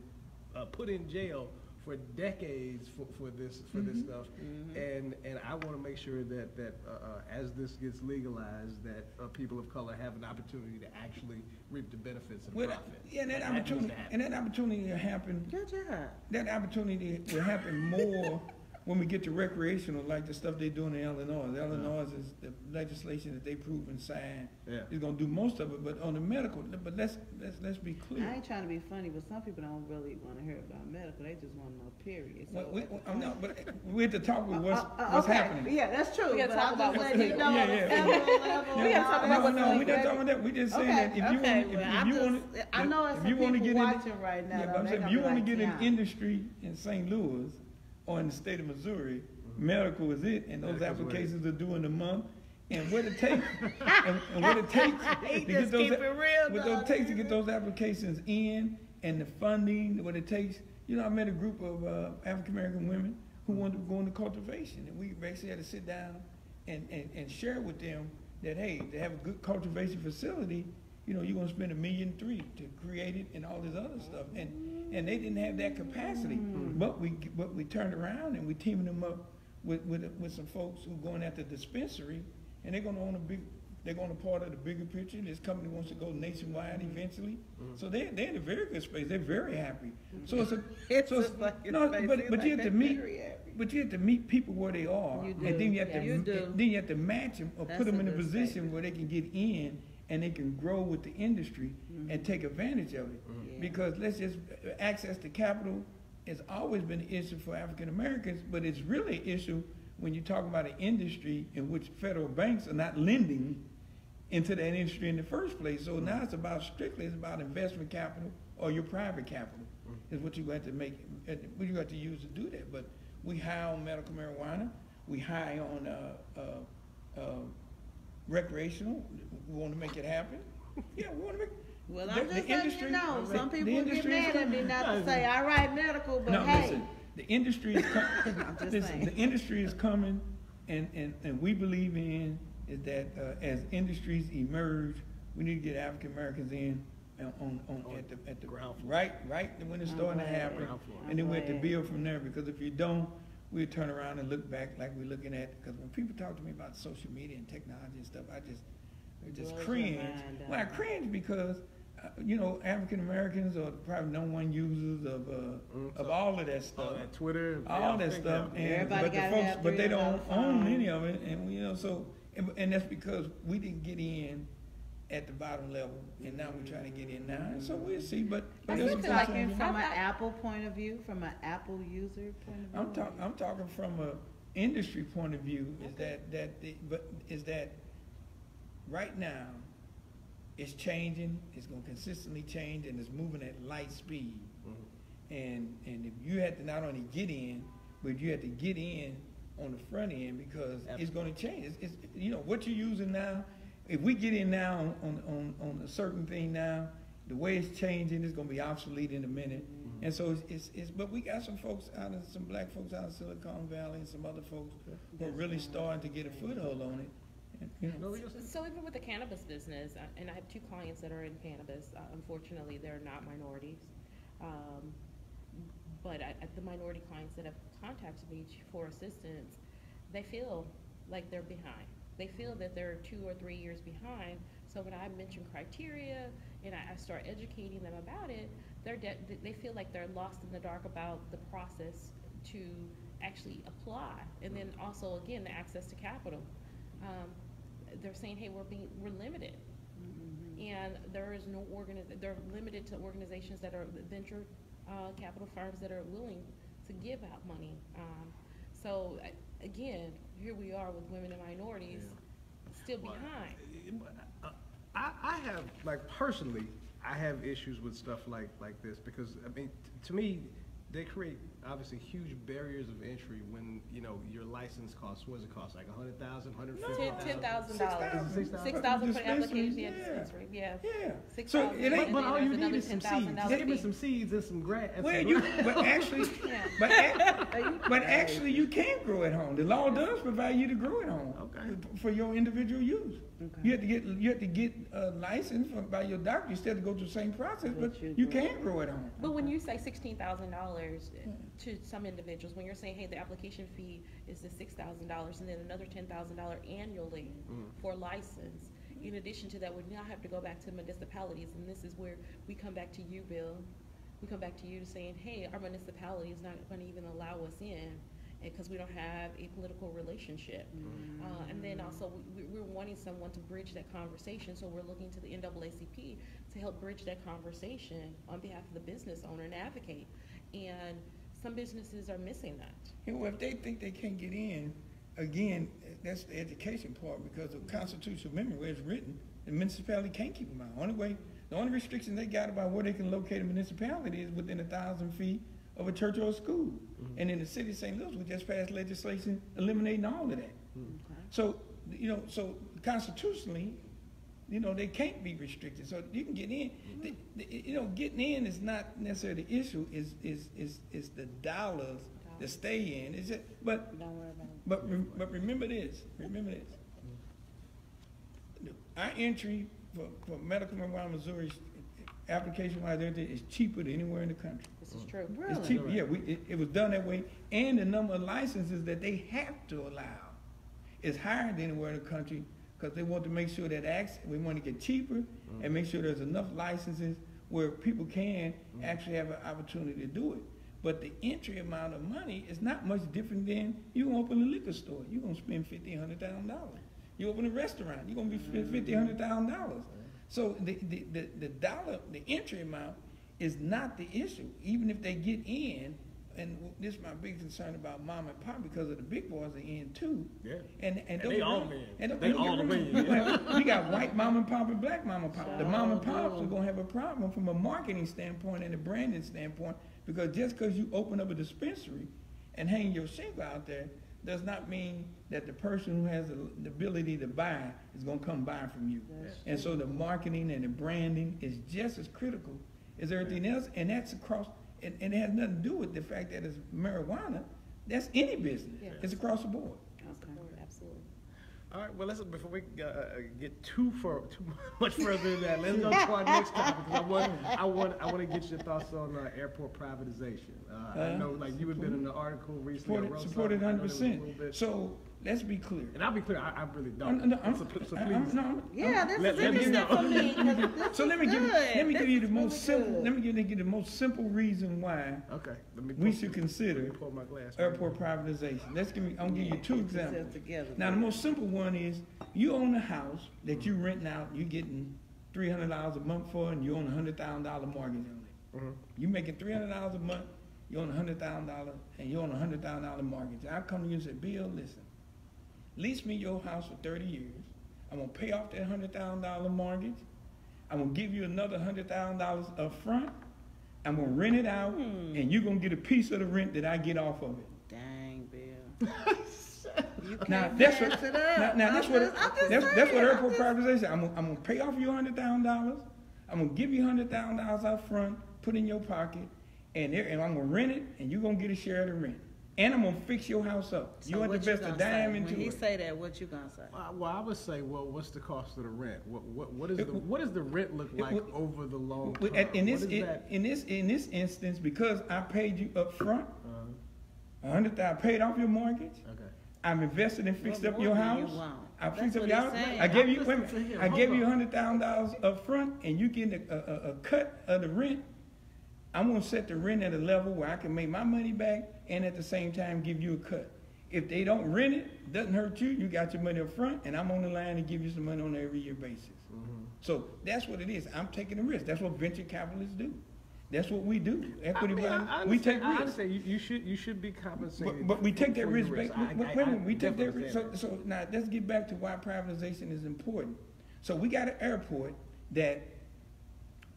uh, put in jail for decades for, for this, for this
Mhm.
stuff.
Mhm.
And, and I wanna make sure that, that, uh, uh, as this gets legalized, that, uh, people of color have an opportunity to actually reap the benefits and
Well,
profit.
Yeah, and that
needs to
opportunity, and that opportunity will happen
good job.
that opportunity will happen more when we get to recreational, like the stuff they're doing in Illinois. Illinois is the legislation that they prove and signed.
Yeah.
Is gonna do most of it, but on the medical, but let's, let's, let's be clear.
I
clear.
ain't trying to be funny, but some people don't really wanna hear about medical, they just wanna know period. So
Well, we,
at the
I'm not, but we have to talk with what's,
Uh, uh,
what's
okay.
happening.
Yeah, that's true,
We gotta
but
talk
I'm
about
just
what's
letting you know
Yeah,
on the
yeah.
federal level.
We gotta talk about
No,
what's
no, we
like
not talking about that, we just saying that if you wanna, if
well,
if you wanna.
I know
if
it's
you
some
wanna
people
get in
watching right now,
Yeah, but
though,
I'm saying, if you wanna get in industry in St. Louis or in the state of Missouri, medical is it, and those
Medical's where it is.
applications are due in a month. And what it takes, and, and what it takes to get those,
keep it real,
what it takes to get those applications in, and the funding, what it takes. You know, I met a group of uh, African American women who wanted to go into cultivation, and we basically had to sit down and, and, and share with them that hey, to have a good cultivation facility, you know, you're gonna spend a million three to create it and all this other stuff, and and they didn't have that capacity. Mm-hmm. But we but we turned around and we teaming them up with with with some folks who going at the dispensary, and they're gonna own a big. They're going to part of the bigger picture. This company wants to go nationwide mm-hmm. eventually, mm-hmm. so they they're in a very good space. They're very happy. So it's a
It's
so
a fucking
no, but
It's
but you
like
have to meet but you have to meet people where they are,
You
and then you have to
You do.
then you have to match them or
That's
put them in a position
statement.
where they can get in and they can grow with the industry and take advantage of it.
Mm-hmm.
Because let's just access to capital has always been an issue for African Americans, but it's really an issue when you talk about an industry in which federal banks are not lending into that industry in the first place. So now it's about strictly it's about investment capital or your private capital is what you got to make what you got to use to do that. But we high on medical marijuana, we high on uh, uh, uh, recreational. We want to make it happen. Yeah, we want to make.
Well, I'm
the
just letting you know,
the-
some people get
industry is
mad at me
coming.
not to say, all right, medical, but
No,
hey.
listen, the industry is coming,
I'm just
listen,
saying.
the industry is coming, and, and, and we believe in is that, uh, as industries emerge, we need to get African Americans in on, on, on, at the, at the,
Ground floor.
right, right, when it's
I'm
starting to happen.
Ground floor.
And then we have to build from there, because if you don't, we'll turn around and look back like we're looking at, because when people talk to me about social media and technology and stuff, I just, I just
Blows
cringe.
mind,
Well, I cringe because, uh, you know, African Americans are probably no one users of, uh,
Mm,
of all of that stuff.
All that Twitter.
All that stuff,
yeah.
and,
Everybody
but the
gotta
folks, but they don't own
phone.
any of it, and, you know, so, and, and that's because we didn't get in at the bottom level, and now we're trying to get in now, and so we'll see, but. but
I
there's
feel like from an
I- I-
Apple point of view, from an Apple user point of view.
I'm talking, I'm talking from a industry point of view, is that, that, the- but, is that right now, it's changing, it's gonna consistently change, and it's moving at light speed.
Mhm.
And, and if you had to not only get in, but you had to get in on the front end because it's gonna change. It's, it's, you know, what you're using now, if we get in now on, on, on, a certain thing now, the way it's changing, it's gonna be obsolete in a minute. And so it's, it's, it's, but we got some folks out of, some black folks out of Silicon Valley and some other folks who are really starting to get a foothold on it.
So even with the cannabis business, uh, and I have two clients that are in cannabis, uh, unfortunately, they're not minorities. Um, But I, the minority clients that have contacted me for assistance, they feel like they're behind. They feel that they're two or three years behind. So when I mention criteria and I, I start educating them about it, they're, they feel like they're lost in the dark about the process to actually apply. And then also, again, the access to capital. Um, they're saying, hey, we're being, we're limited. And there is no organi, they're limited to organizations that are venture, uh, capital firms that are willing to give out money. Um, so, a- again, here we are with women and minorities, still behind.
Uh, I, I have, like, personally, I have issues with stuff like, like this, because, I mean, t- to me, they create, obviously, huge barriers of entry when, you know, your license costs, what does it cost, like a hundred thousand, hundred fifty
Ten,
thousand?
ten thousand dollars.
Is it six thousand?
Six thousand for the application, yeah,
yeah.
dispensary, yeah.
Yeah.
Six
So it ain't-
But all you need is some
ten
seeds,
thousand
just
dollar
give me some seeds and some grass.
Well, you, but actually,
Yeah.
but, ac- but actually, you can grow at home. The law does provide you to grow at home.
Okay.
For your individual use. okay. You have to get, you have to get a license from, by your doctor. You still have to go through the same process, but you can grow at home.
But when you say sixteen thousand dollars to some individuals, when you're saying, hey, the application fee is the six thousand dollars and then another ten thousand dollar annually for license. In addition to that, we now have to go back to municipalities, and this is where we come back to you, Bill. We come back to you saying, hey, our municipality is not gonna even allow us in, and, cause we don't have a political relationship. Uh, and then also, we, we're wanting someone to bridge that conversation, so we're looking to the NAACP to help bridge that conversation on behalf of the business owner and advocate. And some businesses are missing that.
You know, if they think they can't get in, again, that's the education part, because the constitutional amendment where it's written, the municipality can't keep them out. Only way, the only restriction they got about where they can locate a municipality is within a thousand feet of a church or a school. Mm-hmm. And in the city of St. Louis, we just passed legislation eliminating all of that. Mm-hmm. So, you know, so constitutionally, you know, they can't be restricted, so you can get in. Mm-hmm. The- the- You know, getting in is not necessarily the issue, is, is, is, is the dollars to stay in, is it, but,
Don't worry about it.
but, rem- but remember this, remember this. Mm-hmm. Our entry for, for medical marijuana Missouri, application wise, everything is cheaper than anywhere in the country.
This is true.
It's cheap, yeah, we, it, it was done that way, and the number of licenses that they have to allow is higher than anywhere in the country, because they want to make sure that acts, we want to get cheaper, and make sure there's enough licenses where people can actually have an opportunity to do it. But the entry amount of money is not much different than you open a liquor store, you're gonna spend fifty, hundred thousand dollars. You open a restaurant, you're gonna be spending fifty, hundred thousand dollars. So the, the, the, the dollar, the entry amount is not the issue, even if they get in, and this is my big concern about mom and pop, because of the big boys are in too.
Yeah.
And, and.
And they all
wrong-
win.
and don't-
They
don't
all
wrong,
win,
we
yeah.
got- We got white mom and pop and black mom and pop. The mom and
Sure
pops are gonna have a problem from a marketing standpoint and a branding standpoint, because just because you open up a dispensary and hang your shingle out there, does not mean that the person who has the the ability to buy is gonna come buy from you. And so the marketing and the branding is just as critical as everything else, and that's across, and, and it has nothing to do with the fact that it's marijuana, that's any business,
Yeah.
it's across the board.
Absolutely.
All right, well, let's, before we uh, uh, get too far, too much further than that, let's go to our next topic. 'cause I want, I want, I want to get your thoughts on uh, airport privatization. Uh, I
Uh,
know, like, you had been in an article recently.
Supported, supported
something. I know
hundred
there was a little
percent.
bit-
So, let's be clear.
And I'll be clear, I, I really
I'm-
don't.
no, I'm-
So pl- so
I'm-
please.
no,
Yeah, this
Let-
is
let me
interesting
know.
for me, 'cause this
So let me give, you- let me
good.
give you the most
is
simple,
good.
let me give you the most simple reason why
Okay, let me.
we
pour-
should
Let me
consider
my glass.
airport privatization. Let's give me, I'm gonna give you two examples.
together.
Now, the most simple one is, you own a house that you're renting out, you're getting three hundred dollars a month for, and you own a hundred thousand dollar mortgage on it.
Mhm.
You making three hundred dollars a month, you own a hundred thousand dollar, and you own a hundred thousand dollar mortgage. I come to you and say, Bill, listen, lease me your house for thirty years. I'm gonna pay off that hundred thousand dollar mortgage. I'm gonna give you another hundred thousand dollars up front. I'm gonna rent it out, hmm. and you're gonna get a piece of the rent that I get off of it.
Dang, Bill. You
Now,
can't
that's what, now, now, that's what,
just- I'm
that's, that's what airport
just-
privatization, I'm, gonna- I'm gonna pay off you hundred thousand dollars, I'm gonna give you hundred thousand dollars out front, put in your pocket, and there, and I'm gonna rent it, and you're gonna get a share of the rent. And I'm gonna fix your house up.
So
You want to invest a
gonna say?
dime into
When he
it.
say that, what you gonna say?
Uh, Well, I would say, well, what's the cost of the rent? What, what, what is the,
It w-
what does the rent look like
w-
over the long term?
In this, in in this, in this instance, because I paid you up front,
Uh,
a hundred thousand, paid off your mortgage,
Okay.
I'm invested and fixed
What
up your
more do you
house.
want?
I
That's
fixed up your house.
saying.
I gave
I'm
you, wait a
listening to
minute,
him.
I
Hold
gave you hundred thousand dollars up front and you getting a, a, a cut of the rent. I'm gonna set the rent at a level where I can make my money back and at the same time give you a cut. If they don't rent it, doesn't hurt you, you got your money up front and I'm on the line to give you some money on an every year basis.
Mm-hmm.
So that's what it is. I'm taking a risk. That's what venture capitalists do. That's what we do.
I
Equity
mean, I-
buying,
I
we take
understand- I
risks.
understand, you, you should, you should be compensated.
But, but we
for-
take that
for
risk
your
back,
I-
wait,
I-
wait
I
a minute, we take that risk, so, so now, let's get back to why privatization is important. So we got an airport that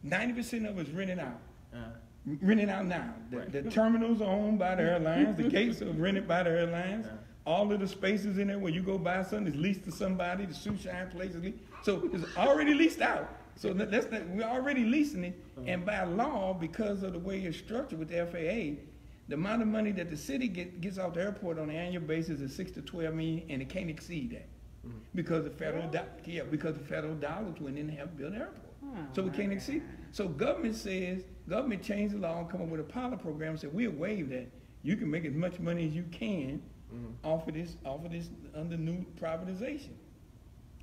ninety percent of us rented out,
that. Uh,
rented out now. The,
Right.
the terminals are owned by the airlines, the gates are rented by the airlines.
Yeah.
All of the spaces in there where you go buy something is leased to somebody, the sunshine place is leased, so it's already leased out. So that's not, we're already leasing it,
Uh-huh.
and by law, because of the way it's structured with the FAA, the amount of money that the city get, gets off the airport on an annual basis is six to twelve million, and it can't exceed that.
Mm-hmm.
Because the federal, do- yeah, because the federal dollars went in to help build the airport.
Oh,
So we can't exceed, so government says, government changed the law and come up with a pilot program, said we'll waive that. You can make as much money as you can
Mm-hmm.
off of this, off of this, under new privatization.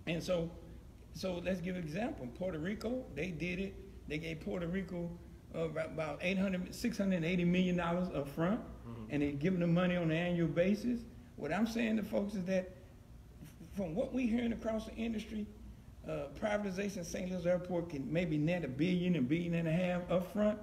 And so, so let's give an example. In Puerto Rico, they did it. They gave Puerto Rico uh, about- about 800, 680 million dollars up front, and they're giving them money on an annual basis. What I'm saying to folks is that from what we're hearing across the industry, uh, privatization of St. Louis Airport can maybe net a billion, a billion and a half up front,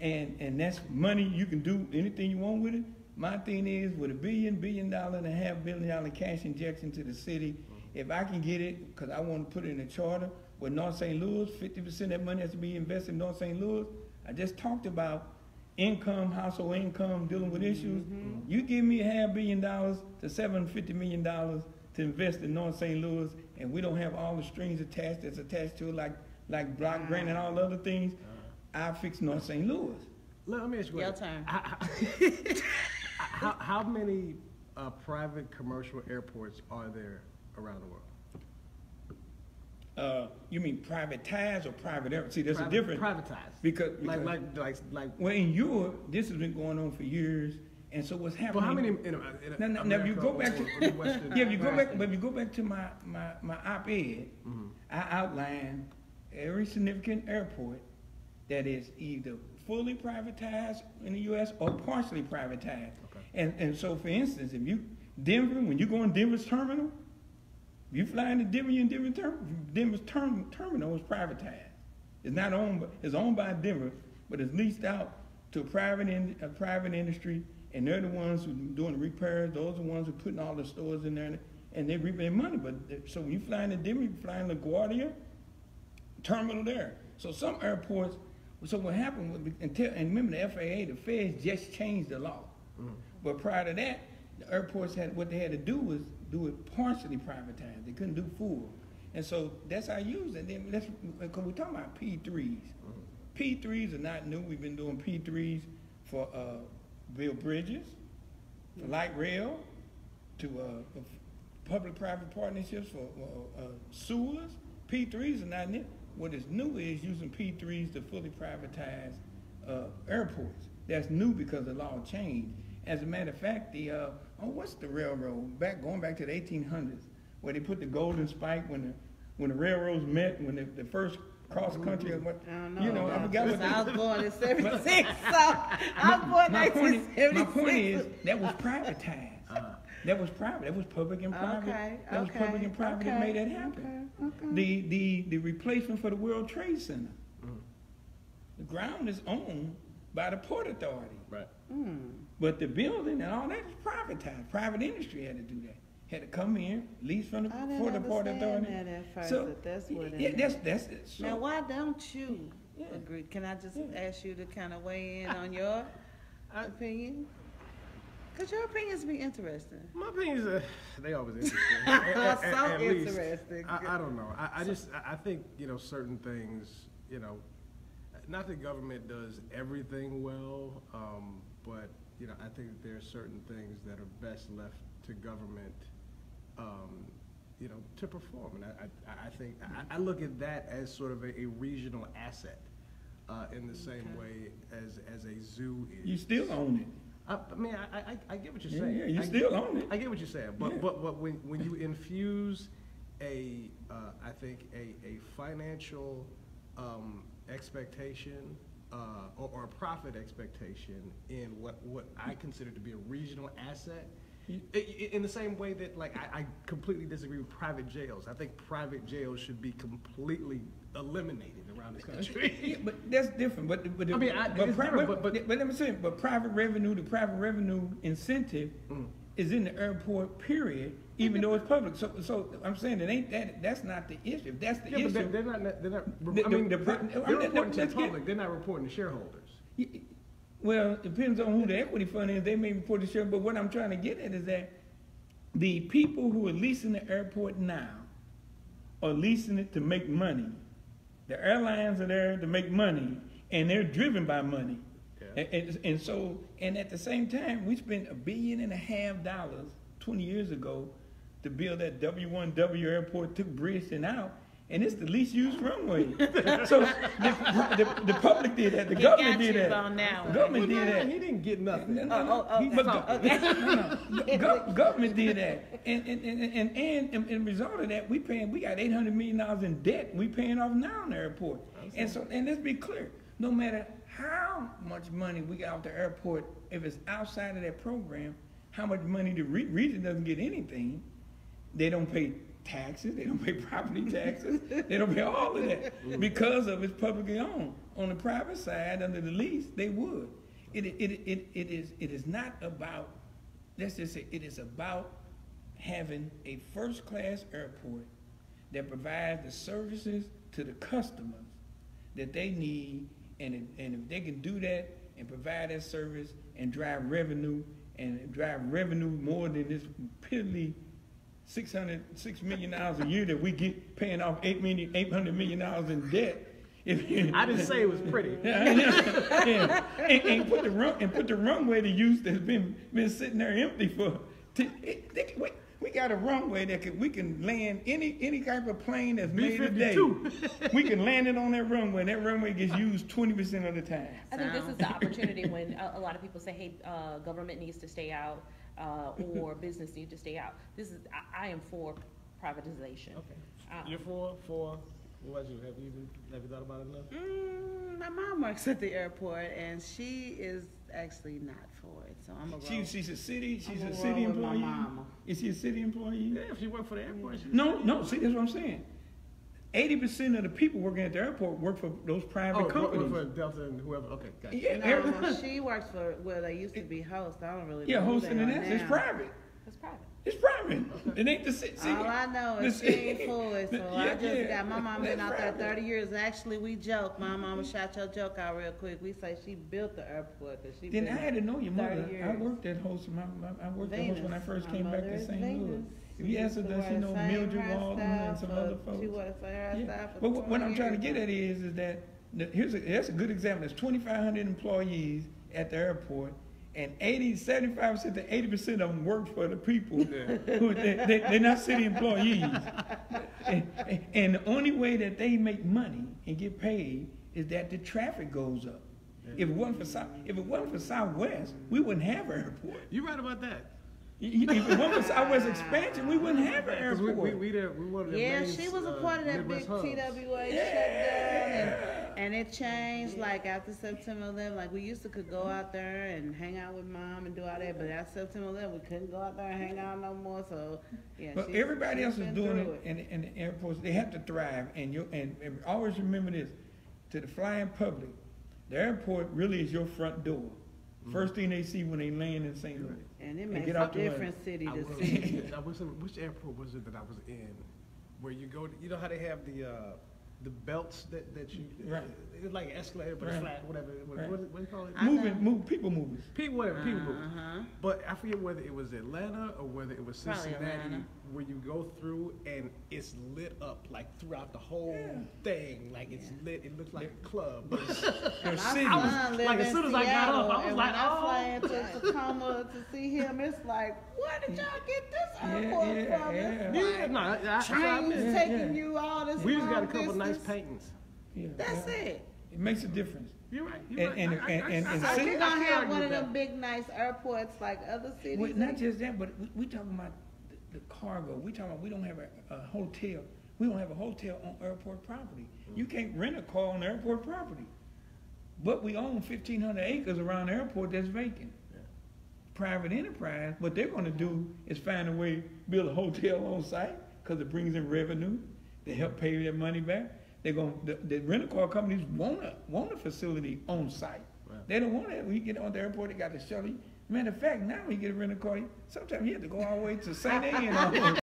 and, and that's money, you can do anything you want with it. My thing is, with a billion, billion dollar and a half billion dollar cash injection to the city, if I can get it, because I want to put it in a charter, with North St. Louis, fifty percent of that money has to be invested in North St. Louis. I just talked about income, household income, dealing with issues. You give me a half billion dollars to seven fifty million dollars to invest in North St. Louis, and we don't have all the strings attached that's attached to it, like like block grant and all the other things. I fix North St. Louis.
Let let me ask you a
Your
question.
turn.
How, how many, uh, private commercial airports are there around the world?
Uh, you mean privatized or private? air- See, there's a difference.
Privatized.
Because,
Like, like, like, like,
well, in Europe, this has been going on for years, and so what's happening?
well, how many in, in
Now, now, now, if you go back to,
Western-
yeah, if you go back, but if you go back to my, my, my op-ed,
Mm-hmm.
I outline every significant airport that is either fully privatized in the U.S. or partially privatized.
Okay.
And, and so, for instance, if you, Denver, when you go in Denver's terminal, you fly into Denver, you're in Denver term, Denver's term, terminal is privatized. It's not owned, by- it's owned by Denver, but it's leased out to a private in, a private industry, and they're the ones who doing the repairs. Those are the ones who putting all the stores in there, and they reap their money. But they- so when you fly into Denver, you fly in LaGuardia, terminal there. So some airports. So what happened was, until and remember the FAA, the feds just changed the law. But prior to that, the airports had what they had to do was do it partially privatized. They couldn't do full, and so that's how I use it. Then that's because we're talking about P 3s P threes are not new. We've been doing P threes for uh, build bridges, for light rail, to uh, public-private partnerships for uh, uh, sewers. P threes are not new. What is new is using P threes to fully privatize uh, airports. That's new because the law changed. As a matter of fact, the uh, oh, what's the railroad back going back to the 1800s, where they put the golden spike when the when the railroads met when the, the first cross country. What,
I don't know.
you know, I
about
forgot
this.
what.
I
the-
was born in seventy-six, so I was born
my point,
nineteen
is, my point is that was privatized. Uh-huh. That was private. That was public and private.
Okay,
that was public and private that made that happen.
okay, okay.
The the the replacement for the World Trade Center. Mm. The ground is owned by the Port Authority,
Right. Hmm.
but the building and all that is privatized. Private industry had to do that. Had to come in, lease from the
I didn't
for the Port
understand
Authority.
that at first,
So
that that's what it
yeah,
is.
that's that's it. So,
Now, why don't you
Yeah.
Agreed. Can I just
Yeah.
ask you to kind of weigh in on your opinion? Because your opinions be interesting.
My opinions, are, they always interesting. At- at-
So
at least.
interesting.
I, I don't know. I, I just, I I think, you know, certain things, you know, not that government does everything well, um, but, you know, I think that there are certain things that are best left to government, um, you know, to perform. And I, I, I think, I, I look at that as sort of a, a regional asset, uh, in the same way as, as a zoo is.
You still own it.
I, I mean, I, I, I get what you're
Yeah,
saying.
yeah, you
I
still
get-
own it.
I get what you're saying, but,
Yeah.
but, but when, when you infuse a, uh, I think, a, a financial, um, expectation, uh, or, or a profit expectation in what, what I consider to be a regional asset,
You-
i- i- in the same way that, like, I, I completely disagree with private jails. I think private jails should be completely eliminated around this
Yeah,
country.
but that's different, but, but.
I mean, I-
but pri-
different, but- but-
But let me say, but private revenue, the private revenue incentive
Mm.
is in the airport, period, even though it's public. So, so I'm saying it ain't that, that's not the issue. If that's the
Yeah, but they're,
issue.
they're not, they're not, I mean,
the-
they're, they're reporting to the
let's get-
public, they're not reporting to shareholders.
Well, it depends on who the equity fund is. They may report the share, but what I'm trying to get at is that the people who are leasing the airport now are leasing it to make money. The airlines are there to make money, and they're driven by money.
Yeah.
And, and, and so, and at the same time, we spent a billion and a half dollars 20 years ago to build that W1W airport, took Bridgeton out, and it's the least used runway. so the, the, the public did that, the
He
government
got
did
you
that.
on that
The government
Well,
did
no,
that.
He didn't get nothing.
Oh, no,
Oh,
no.
oh, oh,
but go-
okay.
no, no. Gov- government did that, and and and and and, and, and result of that, we paying. We got eight hundred million dollars in debt. We paying off now in the airport. And so, and let's be clear. No matter how much money we get off the airport, if it's outside of that program, how much money the re- region doesn't get anything. They don't pay taxes, they don't pay property taxes, they don't pay all of that mm-hmm. because of it's publicly owned. On the private side, under the lease, they would. It, it, it, it, is, it is not about, let's just say, it is about having a first class airport that provides the services to the customers that they need. And if, and if they can do that and provide that service and drive revenue and drive revenue more than this purely 600, $6 million a year that we get paying off $8 million, $800 million in debt. If you,
I didn't say it was pretty.
yeah, yeah. And, and, put the run, and put the runway to use that's been been sitting there empty for. To, it, they, we got a runway that can, we can land any any type of plane that's made today. we can land it on that runway. and That runway gets used twenty percent of the time.
I think this is the opportunity when a, a lot of people say, "Hey, uh, government needs to stay out." Uh, or business need to stay out. This is, I, I am for privatization.
Okay.
Um,
You're for, for, what about you? Have you even, have you thought about it enough?
Mm, my mom works at the airport, and she is actually not for it. So I'm a
She, she's a city. She's
I'ma
a city
roll with my
employee.
mama.
Is she a city employee?
Yeah, if you work for the airport. you-
No, no. See, that's what I'm saying. Eighty percent of the people working at the airport work for those private
Oh, work-
companies.
work for Delta and whoever, okay, gotcha.
yeah,
No,
every-
she works for where they used to be host. I don't really.
yeah,
know
hosting and
are
that's it's private.
It's private.
It's private. It ain't the city.
All I know is she ain't for it, so I just
yeah.
got my mom been out there thirty years. Actually, we joke. My mama shot your joke out real quick. We say she built the airport because she.
Then
been
I had to know your
30
mother. I worked at host. My, my, I worked at host when I first
My
came back to St. Louis.
Venus.
If you ask her,
used
does she
wear
know Mildred Walden and some other folks?
She wore the same
Yeah.
for
But what, what I'm trying to get at is, is that the, here's a, that's a good example. There's 2,500 employees at the airport, and 80, 75 percent to 80 percent of them work for the people who they, they, they're not city employees. and, and the only way that they make money and get paid is that the traffic goes up. If it wasn't for South, if it wasn't for Southwest, we wouldn't have an airport.
You're right about that?
If it wasn't for Southwest expansion, we wouldn't have an airport.
we, we, the- we one of the
Yeah,
main,
she was a
uh,
part of that
Midwest
big
hubs.
TWA shutdown, and, and it changed like after September 11. Like we used to could go out there and hang out with mom and do all that, but after September 11, we couldn't go out there and hang out no more. So yeah,
But
she's-
everybody else is doing
through
it, in, in the airports. They have to thrive, and you and, and always remember this: to the flying public, the airport really is your front door. First thing they see when they land in St. Louis.
and it makes
get
a
out the way.
different city
I
to
was,
see.
I was in, which airport was it that I was in? Where you go, to, you know how they have the, uh, the belts that, that you,
Right.
It's like an escalator, but it's
Right.
flat, whatever. What,
Right.
what, what do you call it?
I know.
Moving, move, people movers.
People, whatever, people. move.
Uh-huh.
But I forget whether it was Atlanta or whether it was
Probably
Cincinnati,
Atlanta.
where you go through and it's lit up like throughout the whole
Yeah.
thing. Like it's lit. It looks like a club.
They're
My
cities.
son live
like, as soon as I got up, I was
and
like,
when I
oh.
fly into Tacoma to see him, it's like, where did y'all get this airport
yeah,
from? It's
yeah.
yeah,
like,
no, I, I, I,
trains
I,
Yeah,
taking
yeah.
you all this
we just got a
long
couple nice paintings.
Yeah,
That's
yeah.
it.
It makes a difference.
You're right. You're
And-
right.
and-
I-
and-
I-
and-
I-
and
I
see-
We
can't-
don't have one of them big nice airports like other cities.
Well, not just that, but we, we talking about the, the cargo. We talking about we don't have a, a hotel. We don't have a hotel on airport property. You mm. can't rent a car on airport property. But we own fifteen hundred acres around the airport that's vacant.
Yeah.
Private enterprise, what they're gonna do is find a way, build a hotel on site, cause it brings in revenue. They help pay their money back. They're gonna, the, the rental car companies want a, want a facility on site.
Right.
They don't want it. When you get on the airport, they got the shuttle. Matter of fact, now when you get a rental car, sometimes you have to go all the way to St. Ann.